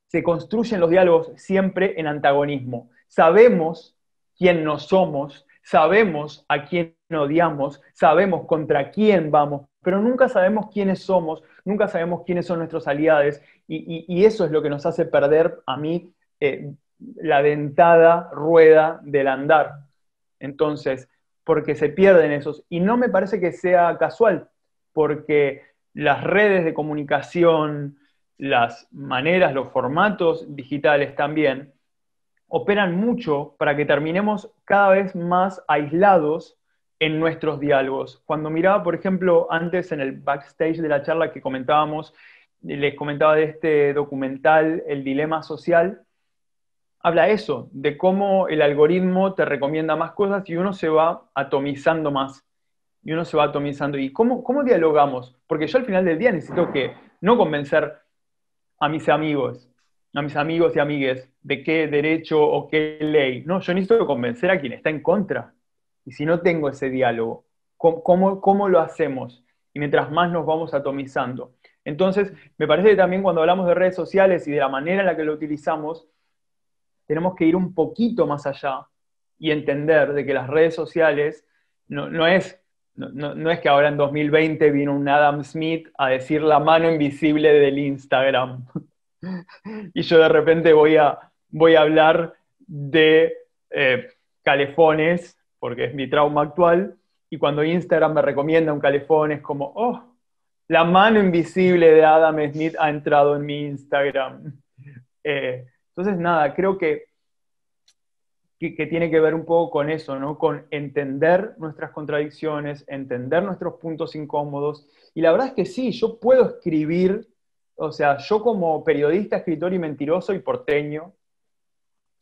se construyen los diálogos siempre en antagonismo. Sabemos quién no somos, sabemos a quién odiamos, sabemos contra quién vamos, pero nunca sabemos quiénes somos, nunca sabemos quiénes son nuestros aliados, y, eso es lo que nos hace perder a mí eh, la dentada rueda del andar. Entonces, porque se pierden esos, y no me parece que sea casual, porque las redes de comunicación, las maneras, los formatos digitales también, operan mucho para que terminemos cada vez más aislados en nuestros diálogos. Cuando miraba, por ejemplo, antes en el backstage de la charla que comentábamos, les comentaba de este documental, El Dilema Social, habla eso, de cómo el algoritmo te recomienda más cosas y uno se va atomizando más. Y uno se va atomizando. ¿Y cómo, cómo dialogamos? Porque yo al final del día necesito que no convencer a mis amigos, a mis amigos y amigues, de qué derecho o qué ley. No, yo necesito convencer a quien está en contra. Y si no tengo ese diálogo, ¿cómo, cómo, lo hacemos? Y mientras más nos vamos atomizando. Entonces, me parece que también cuando hablamos de redes sociales y de la manera en la que lo utilizamos, tenemos que ir un poquito más allá y entender de que las redes sociales no, no es no, es que ahora en 2020 vino un Adam Smith a decir la mano invisible del Instagram. <laughs> y yo de repente voy a, voy a hablar de eh, calefones, porque es mi trauma actual, y cuando Instagram me recomienda un calefón es como, oh, la mano invisible de Adam Smith ha entrado en mi Instagram. <laughs> Eh, entonces, nada, creo que que, tiene que ver un poco con eso, ¿no? Con entender nuestras contradicciones, entender nuestros puntos incómodos. Y la verdad es que sí, yo puedo escribir o sea, yo como periodista, escritor y mentiroso y porteño,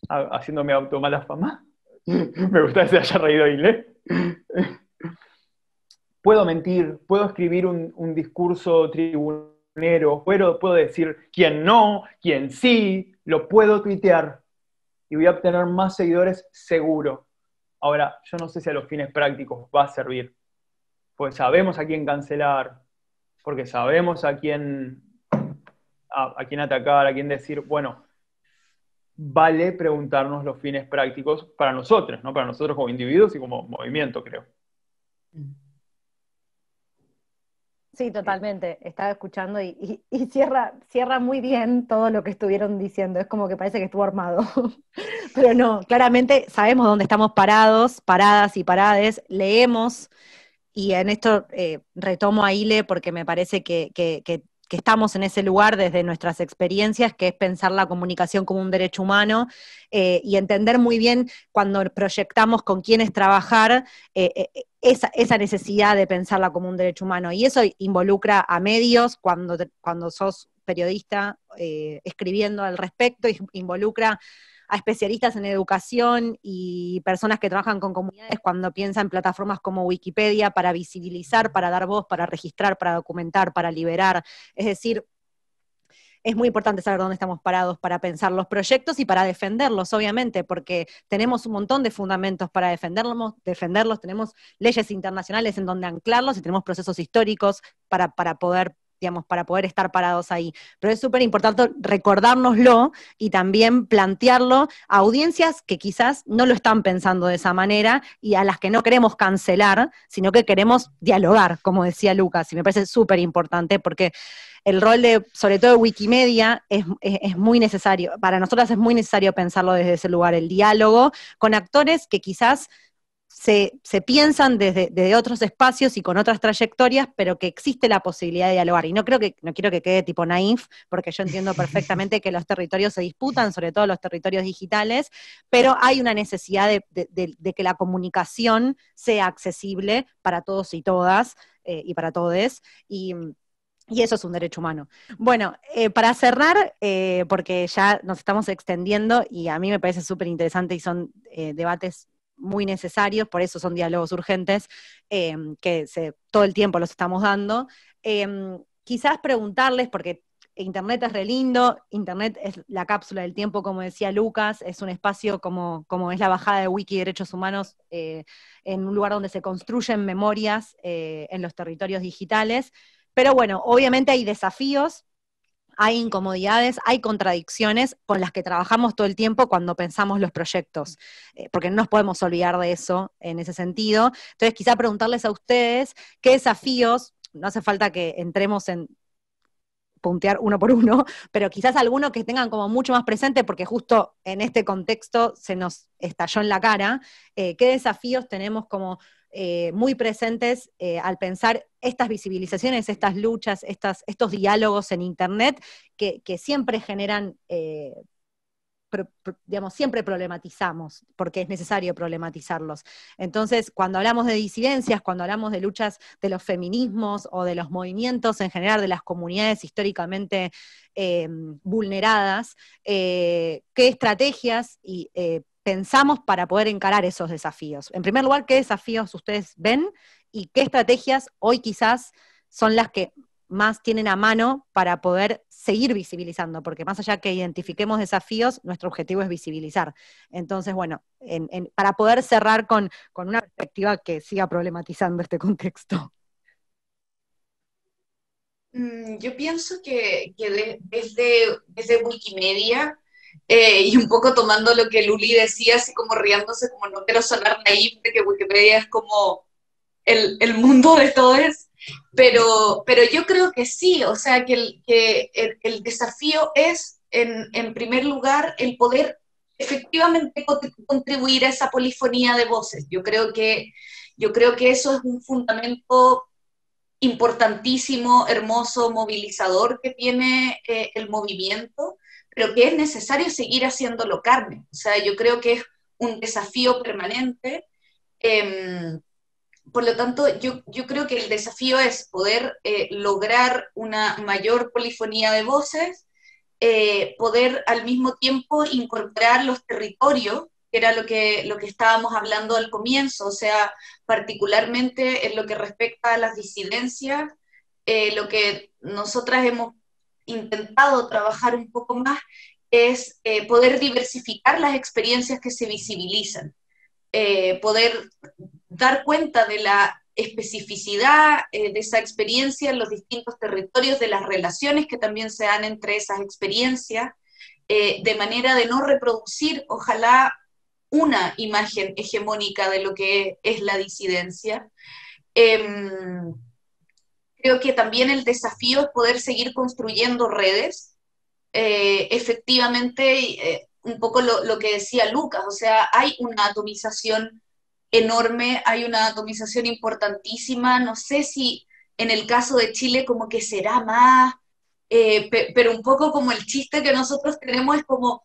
haciéndome auto mala fama, <laughs> me gusta que se haya reído Ile, <laughs> puedo mentir, puedo escribir un, discurso tribunero, puedo, puedo decir quién no, quién sí, lo puedo tuitear y voy a obtener más seguidores seguro. Ahora, yo no sé si a los fines prácticos va a servir, pues sabemos a quién cancelar, porque sabemos a quién a, quién atacar, a quién decir, bueno, vale preguntarnos los fines prácticos para nosotros, ¿no? Para nosotros como individuos y como movimiento, creo. Sí, totalmente. Estaba escuchando y, cierra, cierra muy bien todo lo que estuvieron diciendo. Es como que parece que estuvo armado. <laughs> Pero no, claramente sabemos dónde estamos parados, paradas y parades, leemos, y en esto eh, retomo a Ile porque me parece que, que, que estamos en ese lugar desde nuestras experiencias, que es pensar la comunicación como un derecho humano eh, y entender muy bien cuando proyectamos con quiénes trabajar eh, eh, esa, necesidad de pensarla como un derecho humano. Y eso involucra a medios cuando, cuando sos periodista escribiendo al respecto, involucra a especialistas en educación y personas que trabajan con comunidades cuando piensan en plataformas como Wikipedia para visibilizar, para dar voz, para registrar, para documentar, para liberar. Es decir, es muy importante saber dónde estamos parados para pensar los proyectos y para defenderlos, obviamente, porque tenemos un montón de fundamentos para defenderlos, defenderlos tenemos leyes internacionales en donde anclarlos y tenemos procesos históricos para, para poder digamos, para poder estar parados ahí. Pero es súper importante recordárnoslo y también plantearlo a audiencias que quizás no lo están pensando de esa manera y a las que no queremos cancelar, sino que queremos dialogar, como decía Lucas, y me parece súper importante porque el rol de, sobre todo de Wikimedia, es, es, muy necesario, para nosotras es muy necesario pensarlo desde ese lugar, el diálogo con actores que quizás se, piensan desde, otros espacios y con otras trayectorias, pero que existe la posibilidad de dialogar. Y no creo que, no quiero que quede tipo naif, porque yo entiendo perfectamente que los territorios se disputan, sobre todo los territorios digitales, pero hay una necesidad de, que la comunicación sea accesible para todos y todas, eh, y para todos. Y, eso es un derecho humano. Bueno, eh, para cerrar, eh, porque ya nos estamos extendiendo y a mí me parece súper interesante y son debates muy necesarios, por eso son diálogos urgentes, em, que todo el tiempo los estamos dando. Em, quizás preguntarles, porque Internet es re lindo, Internet es la cápsula del tiempo, como decía Lucas, es un espacio como, como es la bajada de Wiki Derechos Humanos, eh, en un lugar donde se construyen memorias eh, en los territorios digitales. Pero bueno, obviamente hay desafíos hay incomodidades, hay contradicciones con las que trabajamos todo el tiempo cuando pensamos los proyectos, eh, porque no nos podemos olvidar de eso en ese sentido. Entonces, quizá preguntarles a ustedes qué desafíos, no hace falta que entremos en puntear uno por uno, <laughs> pero quizás alguno que tengan como mucho más presente, porque justo en este contexto se nos estalló en la cara, eh, qué desafíos tenemos como eh, muy presentes eh, al pensar estas visibilizaciones, estas luchas, estos diálogos en Internet que, siempre generan, eh, digamos, siempre problematizamos, porque es necesario problematizarlos. Entonces, cuando hablamos de disidencias, cuando hablamos de luchas de los feminismos o de los movimientos en general de las comunidades históricamente vulneradas, qué estrategias y pensamos para poder encarar esos desafíos? En primer lugar, ¿qué desafíos ustedes ven y qué estrategias hoy quizás son las que más tienen a mano para poder seguir visibilizando? Porque más allá que identifiquemos desafíos, nuestro objetivo es visibilizar. Entonces, bueno, para poder cerrar con, una perspectiva que siga problematizando este contexto. Mm, yo pienso que, desde, desde Wikimedia eh, y un poco tomando lo que Luli decía, así como riéndose, como no quiero sonar naif de que Wikipedia es como el, el mundo de todos, pero, pero yo creo que sí, o sea, que el, que el, desafío es, en, en, primer lugar, el poder efectivamente contribuir a esa polifonía de voces. Yo creo que, yo creo que eso es un fundamento importantísimo, hermoso, movilizador que tiene eh, el movimiento pero que es necesario seguir haciéndolo carne. O sea, yo creo que es un desafío permanente em, por lo tanto, yo, creo que el desafío es poder eh, lograr una mayor polifonía de voces, eh, poder al mismo tiempo incorporar los territorios, que era lo que, lo que estábamos hablando al comienzo, o sea, particularmente en lo que respecta a las disidencias, eh, lo que nosotras hemos intentado trabajar un poco más es poder diversificar las experiencias que se visibilizan, poder dar cuenta de la especificidad eh, de esa experiencia en los distintos territorios, de las relaciones que también se dan entre esas experiencias, eh, de manera de no reproducir, ojalá, una imagen hegemónica de lo que es la disidencia. Creo que también el desafío es poder seguir construyendo redes. Eh, efectivamente, un poco lo, lo que decía Lucas, o sea, hay una atomización enorme, hay una atomización importantísima, no sé si en el caso de Chile como que será más, eh, pero un poco como el chiste que nosotros tenemos es como,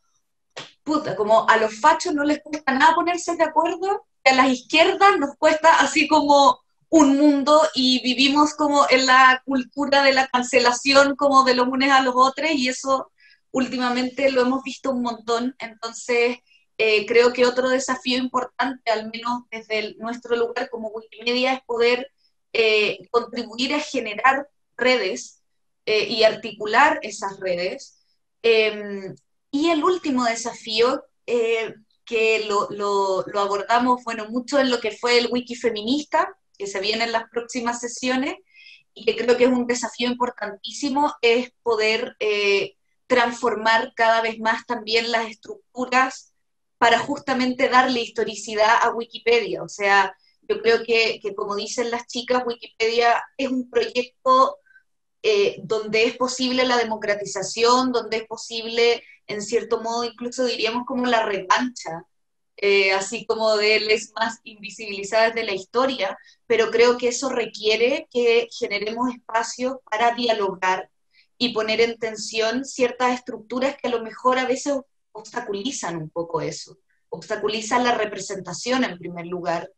puta, como a los fachos no les cuesta nada ponerse de acuerdo, y a las izquierdas nos cuesta así como un mundo y vivimos como en la cultura de la cancelación como de los unes a los otros y eso últimamente lo hemos visto un montón, entonces eh, creo que otro desafío importante, al menos desde nuestro lugar como Wikimedia, es poder eh, contribuir a generar redes eh, y articular esas redes. Em, y el último desafío, que lo, lo, lo, abordamos, bueno, mucho en lo que fue el wiki feminista, que se viene en las próximas sesiones, y que creo que es un desafío importantísimo, es poder transformar cada vez más también las estructuras para justamente darle historicidad a Wikipedia. O sea, yo creo que, como dicen las chicas, Wikipedia es un proyecto eh, donde es posible la democratización, donde es posible, en cierto modo, incluso diríamos como la revancha, eh, así como de más invisibilizadas de la historia, pero creo que eso requiere que generemos espacios para dialogar y poner en tensión ciertas estructuras que a lo mejor a veces obstaculizan un poco eso, obstaculizan la representación en primer lugar.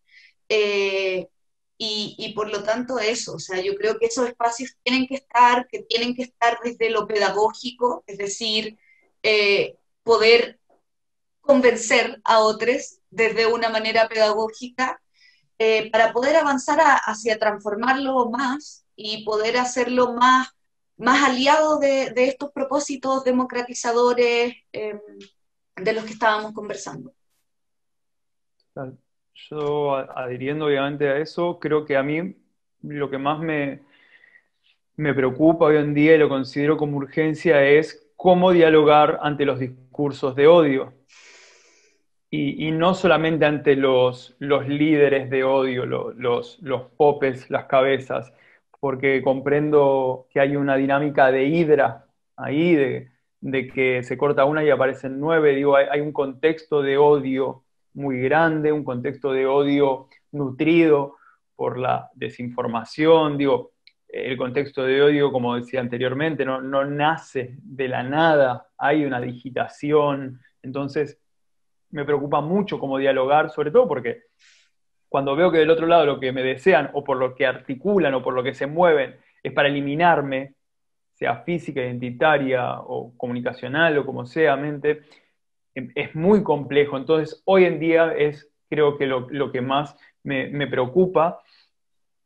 Eh, y, por lo tanto eso, o sea, yo creo que esos espacios tienen que estar, que tienen que estar desde lo pedagógico, es decir, eh, poder convencer a otros desde una manera pedagógica eh, para poder avanzar hacia transformarlo más y poder hacerlo más más aliado de, estos propósitos democratizadores em, de los que estábamos conversando. Yo adhiriendo obviamente a eso, creo que a mí lo que más me, me preocupa hoy en día y lo considero como urgencia es cómo dialogar ante los discursos de odio. Y, no solamente ante los, los líderes de odio, los, los popes, las cabezas, porque comprendo que hay una dinámica de hidra ahí, de, que se corta una y aparecen nueve. Digo, hay, un contexto de odio muy grande, un contexto de odio nutrido por la desinformación. Digo, el contexto de odio, como decía anteriormente, no, no nace de la nada, hay una digitación. Entonces, me preocupa mucho cómo dialogar, sobre todo porque cuando veo que del otro lado lo que me desean o por lo que articulan o por lo que se mueven es para eliminarme, sea física, identitaria o comunicacional o como sea, mente, em, es muy complejo. Entonces, hoy en día es creo que lo, que más me, preocupa.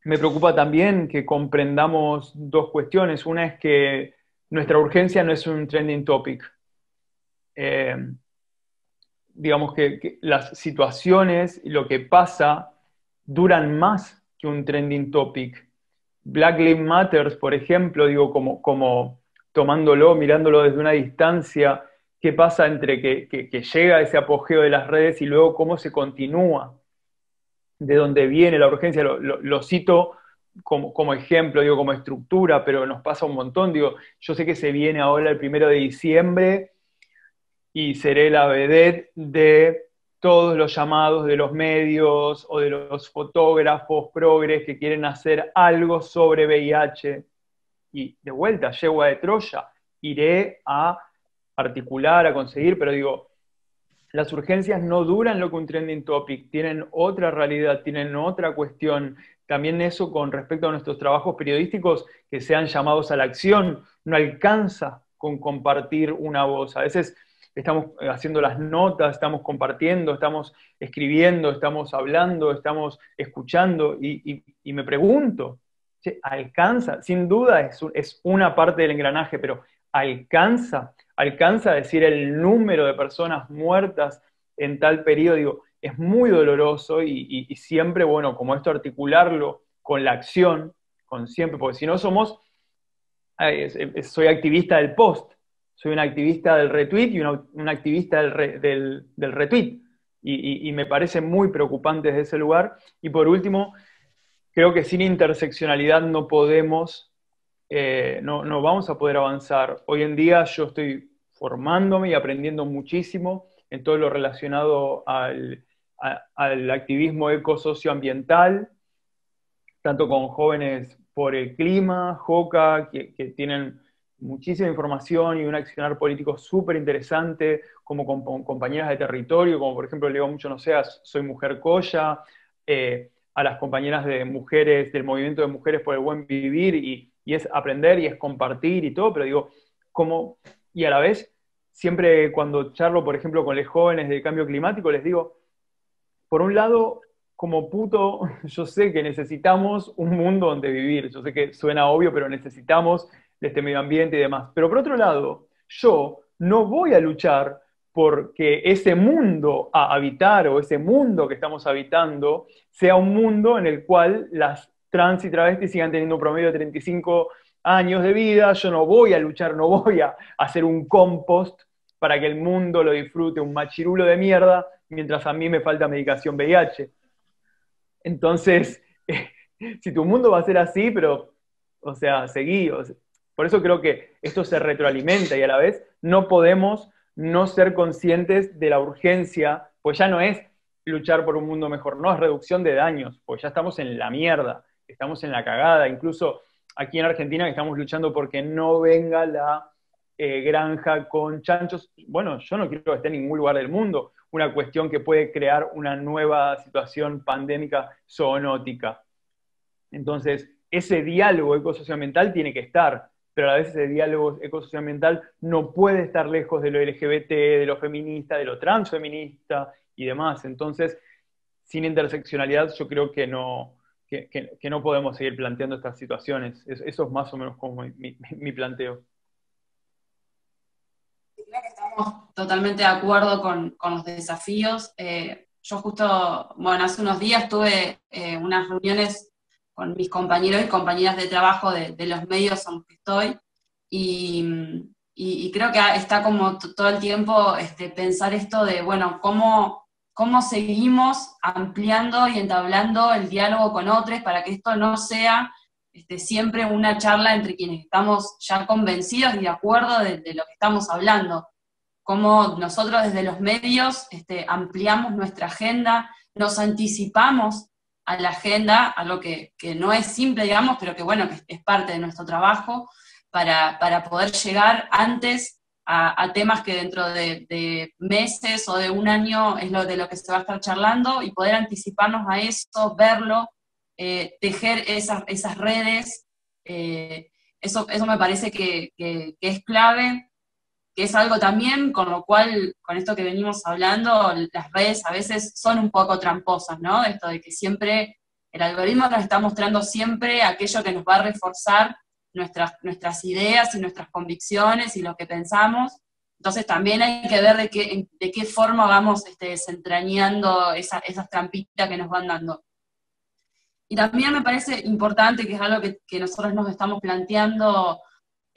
Me preocupa también que comprendamos dos cuestiones. Una es que nuestra urgencia no es un trending topic. Em, digamos que, las situaciones lo que pasa duran más que un trending topic. Black Lives Matters, por ejemplo, digo, como, como tomándolo, mirándolo desde una distancia, qué pasa entre que, que, llega ese apogeo de las redes y luego cómo se continúa, de dónde viene la urgencia, lo, cito como, como, ejemplo, digo, como estructura, pero nos pasa un montón, digo, yo sé que se viene ahora el primero de diciembre y seré la vedette de todos los llamados de los medios o de los fotógrafos progres que quieren hacer algo sobre VIH. Y de vuelta, yegua de Troya, iré a articular, a conseguir, pero digo, las urgencias no duran lo que un trending topic, tienen otra realidad, tienen otra cuestión. También eso con respecto a nuestros trabajos periodísticos que sean llamados a la acción, no alcanza con compartir una voz. A veces estamos haciendo las notas, estamos compartiendo, estamos escribiendo, estamos hablando, estamos escuchando y, me pregunto, ¿alcanza? Sin duda es, es una parte del engranaje, pero ¿alcanza? ¿Alcanza a decir el número de personas muertas en tal periodo? es muy doloroso y, siempre, bueno, como esto articularlo con la acción, con siempre, porque si no somos, soy activista del post, soy un activista del retweet y un activista del, retweet. Y, me parece muy preocupante desde ese lugar. Y por último, creo que sin interseccionalidad no podemos, eh, no, no vamos a poder avanzar. Hoy en día yo estoy formándome y aprendiendo muchísimo en todo lo relacionado al, al activismo ecosocioambiental, tanto con jóvenes por el clima, JOCA, que tienen muchísima información y un accionar político súper interesante, como con, compañeras de territorio, como por ejemplo, le digo mucho, no seas, soy mujer coya, eh, a las compañeras de mujeres, del movimiento de mujeres por el buen vivir, y, es aprender y es compartir y todo, pero digo, como, y a la vez, siempre cuando charlo, por ejemplo, con los jóvenes de cambio climático, les digo, por un lado, como puto, <laughs> yo sé que necesitamos un mundo donde vivir, yo sé que suena obvio, pero necesitamos de este medio ambiente y demás. Pero por otro lado, yo no voy a luchar porque ese mundo a habitar o ese mundo que estamos habitando sea un mundo en el cual las trans y travestis sigan teniendo un promedio de 35 años de vida. Yo no voy a luchar, no voy a hacer un compost para que el mundo lo disfrute, un machirulo de mierda, mientras a mí me falta medicación VIH. Entonces, <laughs> si tu mundo va a ser así, pero, o sea, seguí, por eso creo que esto se retroalimenta y a la vez no podemos no ser conscientes de la urgencia, pues ya no es luchar por un mundo mejor, no es reducción de daños, pues ya estamos en la mierda, estamos en la cagada, incluso aquí en Argentina estamos luchando porque no venga la eh, granja con chanchos. Bueno, yo no quiero que esté en ningún lugar del mundo, una cuestión que puede crear una nueva situación pandémica zoonótica. Entonces, ese diálogo ecosocioambiental tiene que estar, pero a veces ese diálogo ecosocioambiental no puede estar lejos de lo LGBT, de lo feminista, de lo transfeminista y demás. Entonces, sin interseccionalidad yo creo que no, que, no podemos seguir planteando estas situaciones. Eso es más o menos como mi, planteo. Estamos totalmente de acuerdo con, los desafíos. Eh, yo justo, bueno, hace unos días tuve eh, unas reuniones con mis compañeros y compañeras de trabajo de, los medios en los que estoy. Y, creo que está como todo el tiempo este, pensar esto de, bueno, cómo, cómo seguimos ampliando y entablando el diálogo con otros para que esto no sea este, siempre una charla entre quienes estamos ya convencidos y de acuerdo de, lo que estamos hablando. Cómo nosotros desde los medios este, ampliamos nuestra agenda, nos anticipamos a la agenda, algo que, que no es simple, digamos, pero que bueno, que es parte de nuestro trabajo, para, para poder llegar antes a, temas que dentro de, meses o de un año es lo de lo que se va a estar charlando y poder anticiparnos a eso, verlo, eh, tejer esas, esas redes. Eh, eso, eso me parece que, que, que es clave que es algo también con lo cual, con esto que venimos hablando, las redes a veces son un poco tramposas, ¿no? Esto de que siempre el algoritmo nos está mostrando siempre aquello que nos va a reforzar nuestras, nuestras ideas y nuestras convicciones y lo que pensamos. Entonces también hay que ver de qué, de qué forma vamos este, desentrañando esas trampitas que nos van dando. Y también me parece importante, que es algo que, que nosotros nos estamos planteando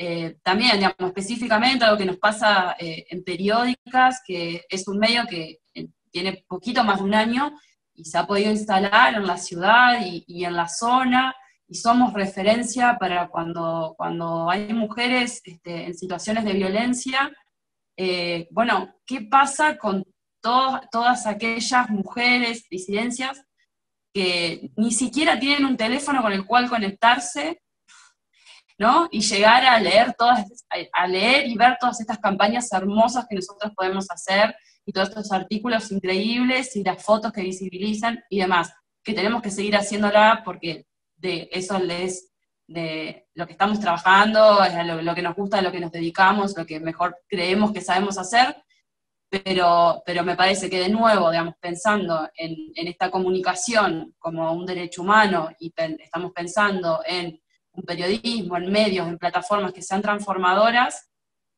eh, también, digamos, específicamente algo que nos pasa eh, en periódicas, que es un medio que eh, tiene poquito más de un año y se ha podido instalar en la ciudad y, en la zona, y somos referencia para cuando, cuando hay mujeres este, en situaciones de violencia. bueno, ¿qué pasa con todas aquellas mujeres, disidencias, que ni siquiera tienen un teléfono con el cual conectarse y llegar a leer todas, a leer y ver todas estas campañas hermosas que nosotros podemos hacer y todos estos artículos increíbles y las fotos que visibilizan y demás, que tenemos que seguir haciéndola porque de eso es de lo que estamos trabajando, es lo, que nos gusta, lo que nos dedicamos, lo que mejor creemos que sabemos hacer, pero, pero me parece que de nuevo, digamos, pensando en, en esta comunicación como un derecho humano y estamos pensando en un periodismo, en medios, en plataformas que sean transformadoras,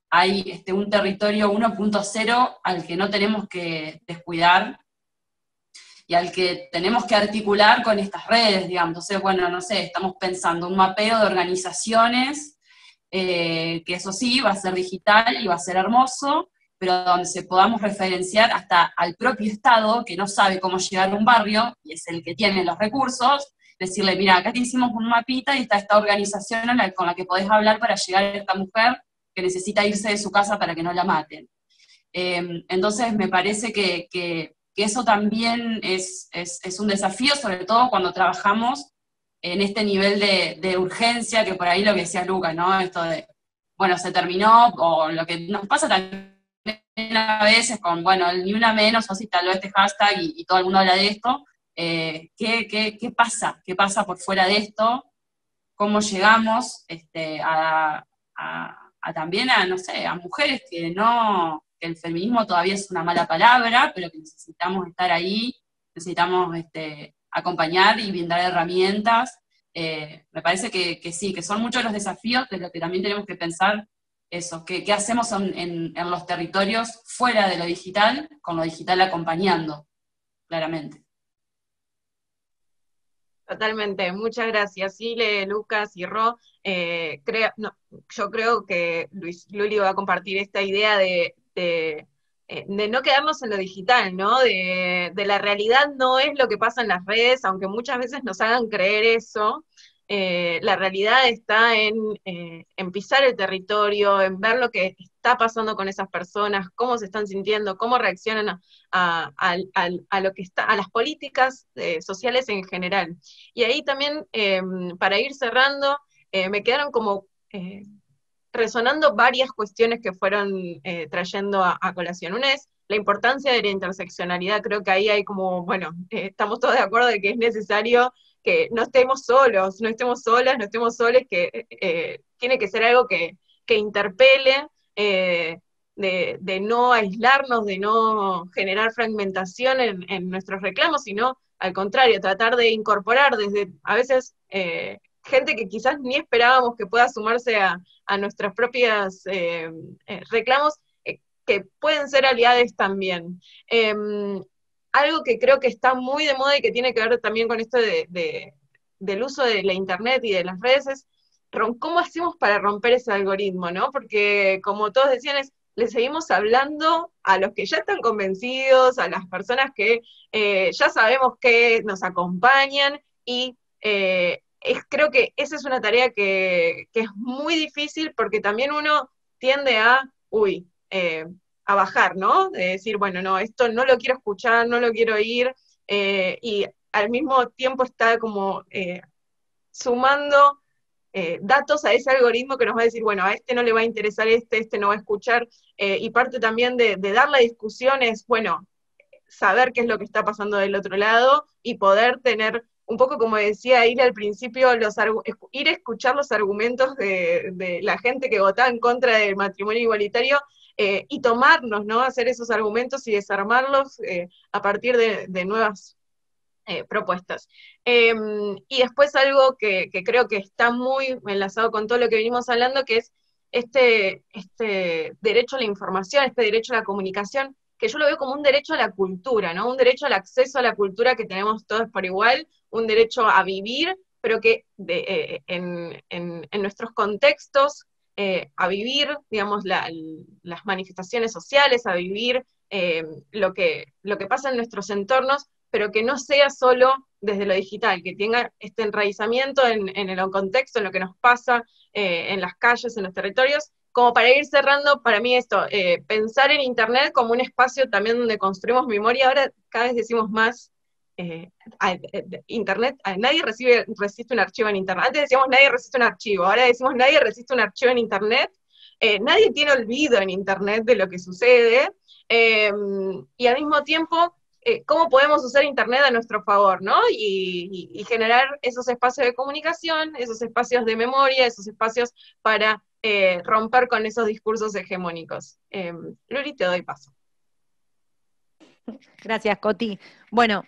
hay este, un territorio 1.0 al que no tenemos que descuidar y al que tenemos que articular con estas redes, digamos. Entonces, bueno, no sé, estamos pensando un mapeo de organizaciones, eh, que eso sí, va a ser digital y va a ser hermoso, pero donde se podamos referenciar hasta al propio Estado, que no sabe cómo llegar a un barrio, y es el que tiene los recursos, decirle, mira, acá te hicimos un mapita y está esta organización con la que podés hablar para llegar a esta mujer que necesita irse de su casa para que no la maten. Em, entonces, me parece que, que, eso también es, es, un desafío, sobre todo cuando trabajamos en este nivel de, de urgencia, que por ahí lo que decía Luca, ¿no? Esto de, bueno, se terminó, o lo que nos pasa también a veces con, bueno, ni una menos, o si instaló este hashtag y, y, todo el mundo habla de esto, eh, ¿qué, qué, qué, pasa? ¿Qué pasa por fuera de esto? ¿Cómo llegamos este, a, también a, no sé, a mujeres que no, que el feminismo todavía es una mala palabra, pero que necesitamos estar ahí, necesitamos este, acompañar y brindar herramientas. Eh, me parece que, que, sí, que son muchos los desafíos de lo que también tenemos que pensar eso, qué, qué hacemos en, en, los territorios fuera de lo digital, con lo digital acompañando, claramente. Totalmente, muchas gracias, Sile, Lucas y Ro. Eh, creo, no, yo creo que Luis Luli va a compartir esta idea de, de, eh, de no quedarnos en lo digital, ¿no? De, de, la realidad no es lo que pasa en las redes, aunque muchas veces nos hagan creer eso, eh, la realidad está en, eh, en, pisar el territorio, en ver lo que está pasando con esas personas, cómo se están sintiendo, cómo reaccionan a, lo que está, a las políticas eh, sociales en general. Y ahí también, para ir cerrando, me quedaron como resonando varias cuestiones que fueron trayendo a, colación. Una es la importancia de la interseccionalidad, creo que ahí hay como, bueno, estamos todos de acuerdo de que es necesario que no estemos solos, no estemos solas, no estemos soles, que eh, tiene que ser algo que, que interpele, eh, de, de, no aislarnos, de no generar fragmentación en, en, nuestros reclamos, sino al contrario, tratar de incorporar desde, a veces, eh, gente que quizás ni esperábamos que pueda sumarse a, a nuestros propios eh, reclamos, que pueden ser aliados también. Em, algo que creo que está muy de moda y que tiene que ver también con esto de, de, del uso de la Internet y de las redes es cómo hacemos para romper ese algoritmo, ¿no? Porque como todos decían, es, le seguimos hablando a los que ya están convencidos, a las personas que eh, ya sabemos que nos acompañan y eh, creo que esa es una tarea que, que, es muy difícil porque también uno tiende a, uy, eh, a bajar, ¿no? De decir, bueno, no, esto no lo quiero escuchar, no lo quiero oír, eh, y al mismo tiempo está como eh, sumando eh, datos a ese algoritmo que nos va a decir, bueno, a este no le va a interesar este, este no va a escuchar, eh, y parte también de, dar la discusión es, bueno, saber qué es lo que está pasando del otro lado y poder tener un poco como decía ir al principio, los ir a escuchar los argumentos de, de la gente que votaba en contra del matrimonio igualitario, eh, y tomarnos, ¿no? Hacer esos argumentos y desarmarlos eh, a partir de, de nuevas eh, propuestas. Em, y después algo que, que, creo que está muy enlazado con todo lo que venimos hablando, que es este, este derecho a la información, este derecho a la comunicación, que yo lo veo como un derecho a la cultura, ¿no? Un derecho al acceso a la cultura que tenemos todos por igual, un derecho a vivir, pero que en, en, nuestros contextos eh, a vivir, digamos, la, las manifestaciones sociales, a vivir eh, lo, que, lo que pasa en nuestros entornos, pero que no sea solo desde lo digital, que tenga este enraizamiento en, en el contexto, en lo que nos pasa eh, en las calles, en los territorios, como para ir cerrando, para mí esto, eh, pensar en Internet como un espacio también donde construimos memoria, ahora cada vez decimos más eh, Internet, nadie recibe, resiste un archivo en Internet. Antes decíamos nadie resiste un archivo, ahora decimos nadie resiste un archivo en Internet. Eh, nadie tiene olvido en Internet de lo que sucede. Em, y al mismo tiempo, eh, cómo podemos usar Internet a nuestro favor, ¿no? Y, generar esos espacios de comunicación, esos espacios de memoria, esos espacios para eh, romper con esos discursos hegemónicos. Eh, te doy paso. Gracias, Coti. Bueno,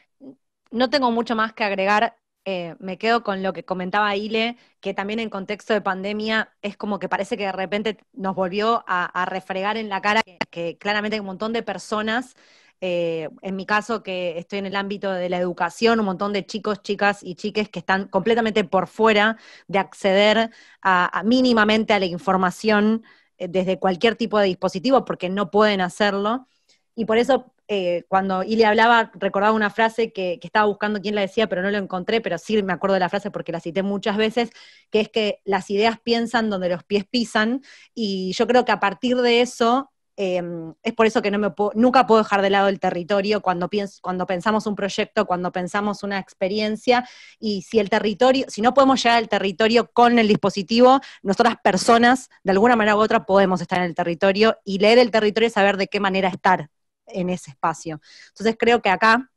no tengo mucho más que agregar. Eh, me quedo con lo que comentaba Ile, que también en contexto de pandemia es como que parece que de repente nos volvió a, refregar en la cara que, claramente hay un montón de personas eh, en mi caso, que estoy en el ámbito de la educación, un montón de chicos, chicas y chiques que están completamente por fuera de acceder a mínimamente a la información eh, desde cualquier tipo de dispositivo porque no pueden hacerlo. Y por eso eh, cuando Ile hablaba, recordaba una frase que, estaba buscando quién la decía, pero no lo encontré, pero sí me acuerdo de la frase porque la cité muchas veces, que es que las ideas piensan donde los pies pisan, y yo creo que a partir de eso, em, es por eso que no me nunca puedo dejar de lado el territorio cuando, cuando pensamos un proyecto, cuando pensamos una experiencia, y si el territorio, si no podemos llegar al territorio con el dispositivo, nosotras personas, de alguna manera u otra, podemos estar en el territorio y leer el territorio y saber de qué manera estar en ese espacio. Entonces creo que acá,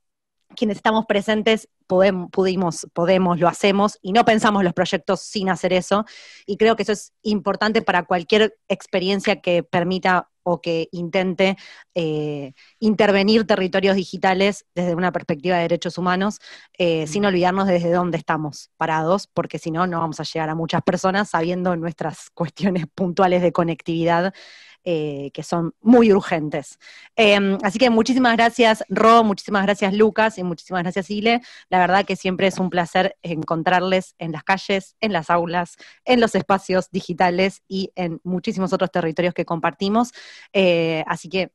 quienes estamos presentes, podemos, pudimos, podemos, lo hacemos y no pensamos los proyectos sin hacer eso. Y creo que eso es importante para cualquier experiencia que permita o que intente eh, intervenir territorios digitales desde una perspectiva de derechos humanos, eh, sin olvidarnos desde dónde estamos parados, porque si no, no vamos a llegar a muchas personas sabiendo nuestras <laughs> cuestiones puntuales de conectividad eh, que son muy urgentes. Em, así que muchísimas gracias, Ro, muchísimas gracias, Lucas, y muchísimas gracias, Ile. La verdad que siempre es un placer encontrarles en las calles, en las aulas, en los espacios digitales y en muchísimos otros territorios que compartimos. Eh, así que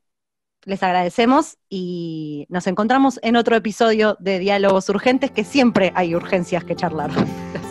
les agradecemos y nos encontramos en otro episodio de Diálogos Urgentes, que siempre hay urgencias que charlar. <laughs>